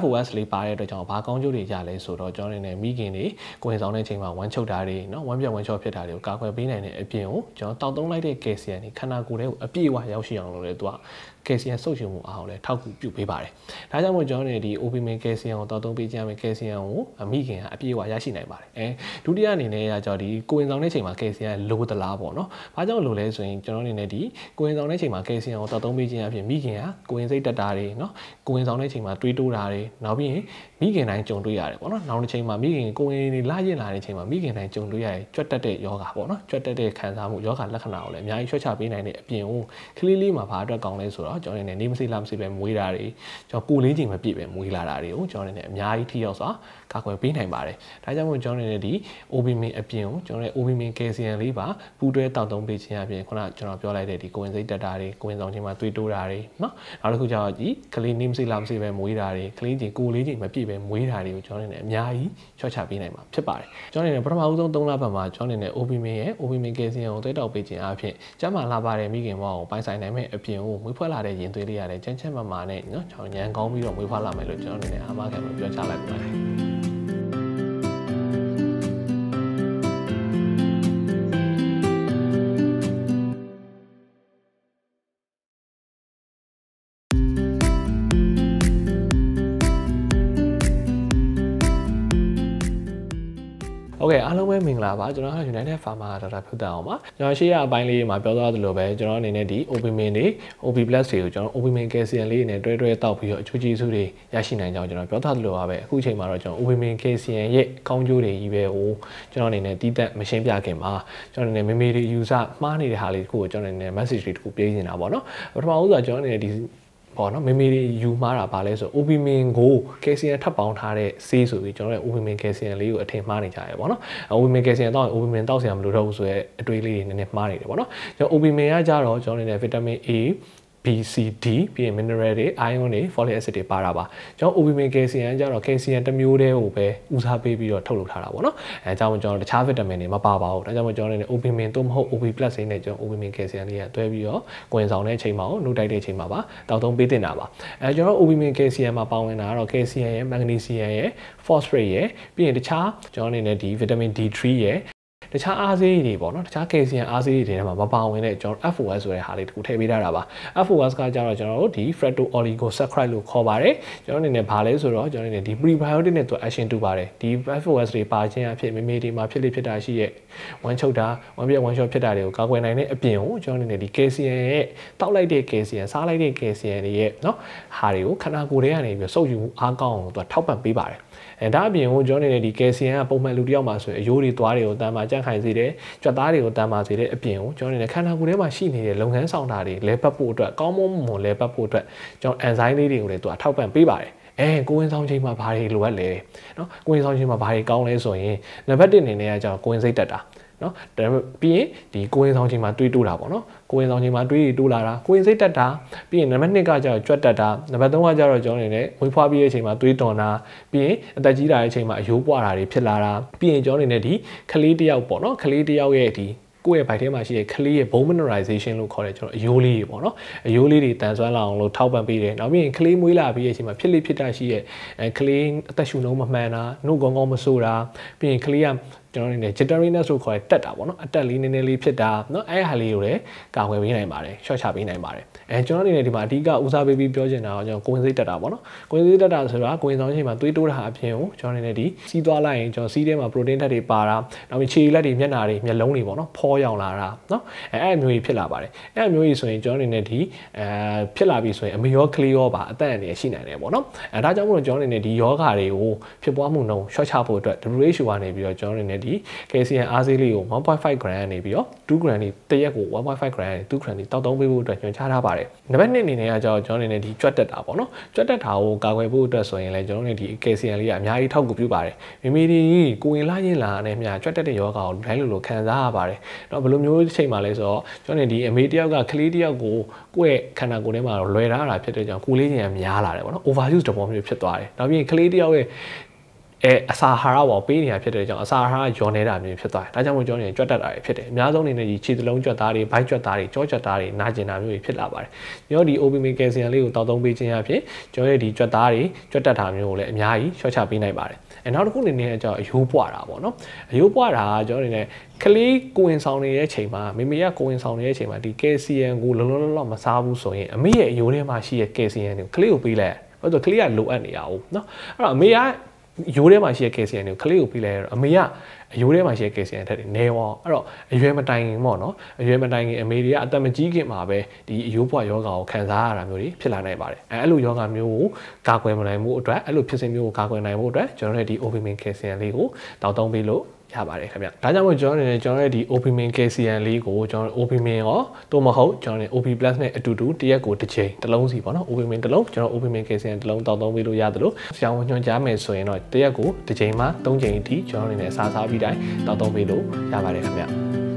FOS လေးပါတဲ့အတွက်ကြောင့်ဘာကောင်းကျိုးတွေရလဲဆိုတော့ကျွန်တော်အနေနဲ့မိခင်တွေကိုယ်ဆောင်တဲ့အချိန်မှာဝမ်းချုပ်တာတွေနော်ဝမ်းပြဝမ်းချော့ဖြစ်တာတွေကိုကာကွယ်ပေးနိုင်တဲ့အပြင်ကိုကျွန်တော်တောက်သုံးလိုက်တဲ့ calcium တွေခန္ဓာကိုယ်ထဲကိုအပြည့်အဝရောက်ရှိအောင်လုပ်လဲသူက calcium စုပ်ရှင်မှုအားကိုလည်းထောက်ကူပြုပေးပါတယ်။ဒါကြောင့်မို့ကျွန်တော်တို့ဒီ opimin calcium ကိုတောက်သုံးပေးကြမယ် calcium ကိုအမိခင်ကအပြည့်အဝရရှိနိုင်ပါတယ်။အဲဒုတိယအနေနဲ့ကကျွန်တော်ဒီကိုဝင်ဆောင်တဲ့ချိန်မှာ calcium လိုသလားပေါ့နော်။ဘာကြောင့်လိုလဲဆိုရင်ကျွန်တော်အနေနဲ့ဒီကိုဝင်ဆောင်တဲ့ချိန်မှာ calcium ကိုတောက်သုံးပေးခြင်းအပြင်မိခင်ကကိုဝင်စိတ်တက်တာတွေနော်ကိုဝင်ဆောင်တဲ့ချိန်မှာတွေးတိုးတာတွေနောက်ပြီးရင်မိခင်တိုင်းကြုံတွေ့ရတယ်ပေါ့နော်။နောက်တစ်ချိန်မှာမိခင်ကိုဝင်နေလာရင်လာတဲ့ချိန်မှာမိခင်တိုင်းကြုံတွေ့ရတဲ့ကြွတ်တက်တဲ့ယောဂပေါ့နော်။ကြွတ်တက်တဲ့ခံစားမှုယောဂလက္ခဏာကိုလည်းအများကြီးချွတ်ချပေးနိုင်တဲ့အပြင်ကိုကလေးလေးမှာဘာအတွက်ကောင်းလဲဆိုတော့ကျွန်တော်အနေနဲ့နေမစိလားမစိပဲမွေးတာတွေကျွန်တော်ကိုလေးချိန်မပြည့်ပဲမွေးလာတာတွေကိုကျွန်တော်အနေနဲ့အများကြီးထိရောက်စွာကာကွယ်ပေးနိုင်ပါတယ်ဒါကြောင့်မို့ကျွန်တော်တို့ဒီ Obimin အပြင်ကိုကျွန်တော်တို့ Obimin Calcium လေးပါပူတွဲတောက်သုံးပေးခြင်းအပြင်ခုနကျွန်တော်ပြောလိုက်တဲ့ဒီကိုဝင်စိတ်တက်တာတွေကိုဝင်ဆောင်ခြင်းမှာသွေးတိုးတာတွေနော်နောက်တစ်ခုကျတော့ဒီကလေးနေမစိလာမစိပဲမွေးတာတွေကလေးချင်းကိုလေးချင်းမပြည့်ပဲမွေးတာတွေကိုကျွန်တော်တို့လည်းအများကြီးချော့ချပေးနိုင်မှာဖြစ်ပါတယ်ကျွန်တော်တို့လည်းပထမဦးဆုံး3လပတ်မှာကျွန်တော်တို့လည်း Obimin ရဲ့ Obimin Calcium ကိုသွေးတောက်ပေးခြင်းအပြင်ကျမလာပါတယ်မိခင်ဘောကိုပိုင်ဆိုင်နိုင်မဲ့အပြင်ကိုမွေးဖွားလာတဲ့ရင်သွေးလေးရတယ်ချမ်းချမ်းမာမာနဲ့နော်ကျွန်တော်ညံကောင်းပြီးတော့မွေးဖွားလာမယ်လို့ကျွန်တော်အနေနဲ့အားမခံပြီးပြောချလိုက်ပါတယ် င်္ဂလာပါကျွန်တော်က United Pharma ဒေါက်တာဖြုတ်တန်အောင်ပါကျွန်တော်ရှေ့ရအပိုင်းလေးမှာပြောသွားသလိုပဲကျွန်တော်အနေနဲ့ဒီ Obimin တွေ OB+ တွေကိုကျွန်တော် Obimin Calcium လေးနဲ့တွဲတွဲတောက်ပြီးတော့အကျိုးကျေးဇူးတွေရရှိနိုင်ကြောင်းကျွန်တော်ပြောထားသလိုပါပဲအခုချိန်မှာတော့ကျွန်တော် Obimin Calcium ရဲ့ကောင်းကျိုးတွေကြီးပဲဟိုကျွန်တော်အနေနဲ့တီးသက်မရှင်းပြခင်မှာကျွန်တော်အနေနဲ့မေမေတွေ user မှားနေတဲ့ဟာလေးတခုကိုကျွန်တော်အနေနဲ့ message တွေတခုပေးနေတာပေါ့နော်ပထမဦးဆုံးကျွန်တော်အနေနဲ့ဒီ ပေါ့နော်မေမေတွေယူမှားတာပါလဲဆို obimin ကို calcium ထပ်ပေါင်းထားတဲ့ဆေးဆိုပြီးကျွန်တော်တို့ obimin calcium လေးကိုအထင်မှားနေကြရပေါ့နော် obimin calcium တော့ obimin တောက်ဆရာမလိုတော့ဘူးဆိုရဲအတွေးလေးတွေနည်းနည်းမှားနေတယ်ပေါ့နော်ကျွန်တော် obimin ကကြတော့ကျွန်တော်အနေနဲ့ vitamin A B C D ပြီးရင် mineral တွေ ion တွေ folic acid တွေပါတာပါကျွန်တော် obimin calcium ကျတော့ calcium တစ်မျိုးတည်းကိုပဲဦးစားပေးပြီးတော့ထုတ်လုပ်ထားတာပေါ့နော်အဲအကြောင်းကျွန်တော်တခြား vitamin တွေမပါပါဘူးဒါကြောင့်မို့ကျွန်တော်လည်း obimin သို့မဟုတ် ob plus တွေနဲ့ကျွန်တော် obimin calcium လေးကတွဲပြီးတော့ကိုင်ဆောင်တဲ့အချိန်မှာနှုတ်တိုက်တဲ့အချိန်မှာပါတောက်သုံးပေးတင်တာပါအဲကျွန်တော် obimin calcium မှာပါဝင်တာကတော့ calcium ရဲ့ magnesium ရဲ့ phosphorus ရဲ့ပြီးရင်တခြားကျွန်တော်အနေနဲ့ဒီ vitamin D3 ရဲ့ တခြားအားဆေးတွေပေါ့နော်တခြား calcium အားဆေးတွေထဲမှာမပါဝင်တဲ့ကျွန်တော် FOS ဆိုတဲ့ဟာလေးတခုထည့်ပေးထားတာပါ FOS ကကြတော့ကျွန်တော်တို့ဒီ fructo oligosaccharide လို့ခေါ်ပါတယ်ကျွန်တော်အနေနဲ့ဘာလဲဆိုတော့ကျွန်တော်အနေနဲ့ဒီ prebiotic နဲ့သူ action တူပါတယ်ဒီ FOS တွေပါခြင်းအဖြစ်မေမေတွေမှာဖြစ်လိဖြစ်တာရှိရဲ့ဝမ်းချုပ်တာဝမ်းပြက်ဝမ်းလျှော့ဖြစ်တာတွေကိုကာကွယ်နိုင်တဲ့အပြင်ကိုကျွန်တော်အနေနဲ့ဒီ calcium ရဲ့တောက်လိုက်တဲ့ calcium စားလိုက်တဲ့ calcium တွေရဲ့เนาะဟာတွေကိုခန္ဓာကိုယ်ထဲကနေပြီးစုပ်ယူမှုအားကောင်းအောင်သူထောက်ပံ့ပေးပါတယ် အဲဒါအပြင်ကိုကျွန်တော်နေဒီကယ်ဆီယမ်ကပုံမှန်လူတယောက်မှာဆိုရင်အယိုးတွေသွားတွေကိုတမ်းမာကြန့်ခိုင်စေတယ်ကြွက်သားတွေကိုတမ်းမာစေတဲ့အပြင်ကိုကျွန်တော်နေခန္ဓာကိုယ်ထဲမှာရှိနေတဲ့လုပ်ငန်းဆောင်တာတွေလဲပတ်ဖို့အတွက်ကောင်းမွန်မွန်လဲပတ်ဖို့အတွက်ကျွန်တော်အန်ဇိုင်းလေးတွေကိုလည်းသူအထောက်ပံ့ပေးပါတယ်အဲကိုဝင်ဆောင်ချိန်မှာဘာတွေလိုအပ်လဲเนาะကိုဝင်ဆောင်ချိန်မှာဘာတွေကောင်းလဲဆိုရင်နံပါတ်1အနေနဲ့ကကျွန်တော်ကိုဝင်စိတ်တက်တာ နော်ဒါပေမဲ့ပြီးရင်ဒီကိုရင်ဆောင်ချိန်မှာတွေးတိုးတာပေါ့နော်ကိုရင်ဆောင်ချိန်မှာတွေးတိုးလာတာကိုရင်စိတ်တက်တာပြီးရင်နံပါတ်2ကကျတော့ကြွက်တက်တာနံပါတ်3ကကျတော့ကျွန်တော်အနေနဲ့ဝေးဖွားပြီးတဲ့အချိန်မှာတွေးတော်တာပြီးရင်အသက်ကြီးလာတဲ့အချိန်မှာအယိုးပွားတာတွေဖြစ်လာတာပြီးရင်ကျွန်တော်အနေနဲ့ဒီကလေးတယောက်ပေါ့နော်ကလေးတယောက်ရဲ့ဒီကိုယ့်ရဲ့ဘိုက်ထဲမှာရှိတဲ့ကလေးရဲ့ bone mineralization လို့ခေါ်တဲ့ကျွန်တော်အယိုးလေးတွေပေါ့နော်အယိုးလေးတွေတန်ဆွမ်းလာအောင်လို့ထောက်ပံ့ပေးတယ်နောက်ပြီးရင်ကလေးမွေးလာပြီးတဲ့အချိန်မှာဖြစ်လိဖြစ်တာရှိရဲ့အဲကလေးအသက်ရှူနှုံးမမှန်တာနှုတ်ကောင်းကောင်းမဆိုးတာပြီးရင်ကလေးက ကျွန်တော်အနေနဲ့ jitteriness လို့ခေါ်တဲ့တက်တာပေါ့နော်အတက်လေးနည်းနည်းလေးဖြစ်တာเนาะအဲ့ဟာလေးကိုလည်းကာကွယ်ပေးနိုင်ပါတယ် short ချပေးနိုင်ပါတယ်အဲကျွန်တော်အနေနဲ့ဒီမှာအဓိကဦးစားပေးပြီးပြောချင်တာကကျွန်တော်ကိုဝင်စိတ်တက်တာပေါ့နော်ကိုဝင်စိတ်တက်တာဆိုတာကိုဝင်ဆောင်ချိန်မှာသွေးတိုးတာအပြင်ကိုကျွန်တော်အနေနဲ့ဒီစီးသွားလိုက်ရင်ကျွန်တော်စီးထဲမှာ protein ဓာတ်တွေပါတာနောက်ပြီးခြေလက်တွေမျက်နှာတွေမျက်လုံးတွေပေါ့နော်ဖောရောင်လာတာเนาะအဲအဲ့အမျိုးကြီးဖြစ်လာပါတယ်အဲ့အမျိုးကြီးဆိုရင်ကျွန်တော်အနေနဲ့ဒီအဲဖြစ်လာပြီဆိုရင်အမေရောကလေးရောပါအသက်အန္တရာယ်ရှိနိုင်တယ်ပေါ့နော်အဲဒါကြောင့်မို့လို့ကျွန်တော်အနေနဲ့ဒီယောဂါတွေကိုဖြစ်ပွားမှုနှုန်း short ချဖို့အတွက် WHO ကနေပြီးတော့ကျွန်တော်အနေနဲ့ ဒီ calcium အားဆေးလေးကို1.5 gram နေပြီးတော့2 gram နေတစ်ရက်ကို1.5 gram 2 gram နေတောက်သုံးပေးဖို့အတွက်ညွှန်ကြားထားပါတယ်နံပါတ်1အနေနဲ့ကကျွန်တော်အနေနဲ့ဒီကြွက်တက်တာပေါ့နော်ကြွက်တက်တာကိုကာကွယ်ဖို့အတွက်ဆိုရင်လည်းကျွန်တော်တို့ဒီ calcium လေးကအများကြီးထောက်ကူပြုပါတယ်မိမိဒီကိုဝင်လာရင်လာနဲ့မြကြွက်တက်တဲ့ယောဂါကိုလိုင်းလိုလိုခံစားရပါတယ်တော့ဘယ်လိုမျိုးအချိန်မှလဲဆိုတော့ကျွန်တော်ဒီအမေတယောက်ကကလေးတယောက်ကိုကိုယ့်ရဲ့ခန္ဓာကိုယ်ထဲမှာလွယ်ထားတာဖြစ်တဲ့ကြောင့်ကုလေးခြင်းကများလာတယ်ပေါ့နော် overuse တဘောမျိုးဖြစ်သွားတယ်နောက်ပြီးကလေးတယောက်ရဲ့ အဲအစာဟာရပေါ်ပေးနေတာဖြစ်တဲ့ကြောင့်အစာဟာရယောနေတာမျိုးဖြစ်သွားတယ်။ဒါကြောင့်မို့ကျွန်တော်ညွတ်တက်တာတွေဖြစ်တယ်။အများဆုံးအနေနဲ့ဒီခြေသလုံးကြွက်သားတွေ၊ဘိုက်ကြွက်သားတွေ၊ကြောကြွက်သားတွေနာကျင်တာမျိုးတွေဖြစ်လာပါတယ်။ကျွန်တော်ဒီ OBM ကယ်ဆီယမ်လေးကိုတောက်သုံးပေးခြင်းအပြင်ကျွန်တော်ရဲ့ဒီကြွက်သားတွေကြွက်တက်တာမျိုးကိုလည်းအများကြီးလျှော့ချပေးနိုင်ပါတယ်။အဲနောက်တစ်ခုအနေနဲ့ကျွန်တော်အယိုးပွားတာပေါ့နော်။အယိုးပွားတာကကျွန်တော်အနေနဲ့ကလေးကိုဝင်ဆောင်နေတဲ့အချိန်မှာမိမိကကိုဝင်ဆောင်နေတဲ့အချိန်မှာဒီကယ်ဆီယမ်ကိုလုံးလုံးလောက်မစားဘူးဆိုရင်အမေရဲ့အယိုးထဲမှာရှိတဲ့ကယ်ဆီယမ်တွေကိုကလေးကိုပေးလိုက်။ဘာလို့ကလေးကလိုအပ်နေရအောင်နော်။အဲ့တော့အမေက ရိုးထဲမှာရှိတဲ့ KCN ကိုကလေးကိုပြီးလဲတော့အမေကအရိုးထဲမှာရှိတဲ့ KCN ထက်နေရောအဲ့တော့အရွယ်မတိုင်ခင်ပေါ့နော်အရွယ်မတိုင်ခင်အမေတွေကအသက်မကြီးခင်မှာပဲဒီအရိုးပွားယောဂါကိုခံစားရတာမျိုးတွေဖြစ်လာနိုင်ပါတယ်အဲအဲ့လိုယောဂါမျိုးကိုကာကွယ်မနိုင်မှုအတွက်အဲ့လိုဖြစ်စဉ်မျိုးကိုကာကွယ်နိုင်မှုအတွက်ကျွန်တော်တို့ဒီ Obimin KCN လေးကိုတောက်သုံးပေးလို့ ရပါတယ်ခင်ဗျဒါကြောင့်မို့ကျွန်တော်အနေနဲ့ကျွန်တော်ရဲ့ဒီ Obimin KCN လေးကိုကျွန်တော် Obimin ရောတို့မဟုတ်ကျွန်တော်ရဲ့ OB Plus နဲ့အတူတူတရက်ကိုတစ်ချိန်တစ်လုံးစီပေါ့နော် Obimin တစ်လုံးကျွန်တော် Obimin KCN တစ်လုံးတောက်သုံးပေးလို့ရတယ်လို့ဆရာဝန်ညွှန်ကြားမယ်ဆိုရင်တော့တရက်ကိုတစ်ချိန်မှ၃ချိန်အထိကျွန်တော်အနေနဲ့စားစားပြီးတိုင်းတောက်သုံးပေးလို့ရပါတယ်ခင်ဗျ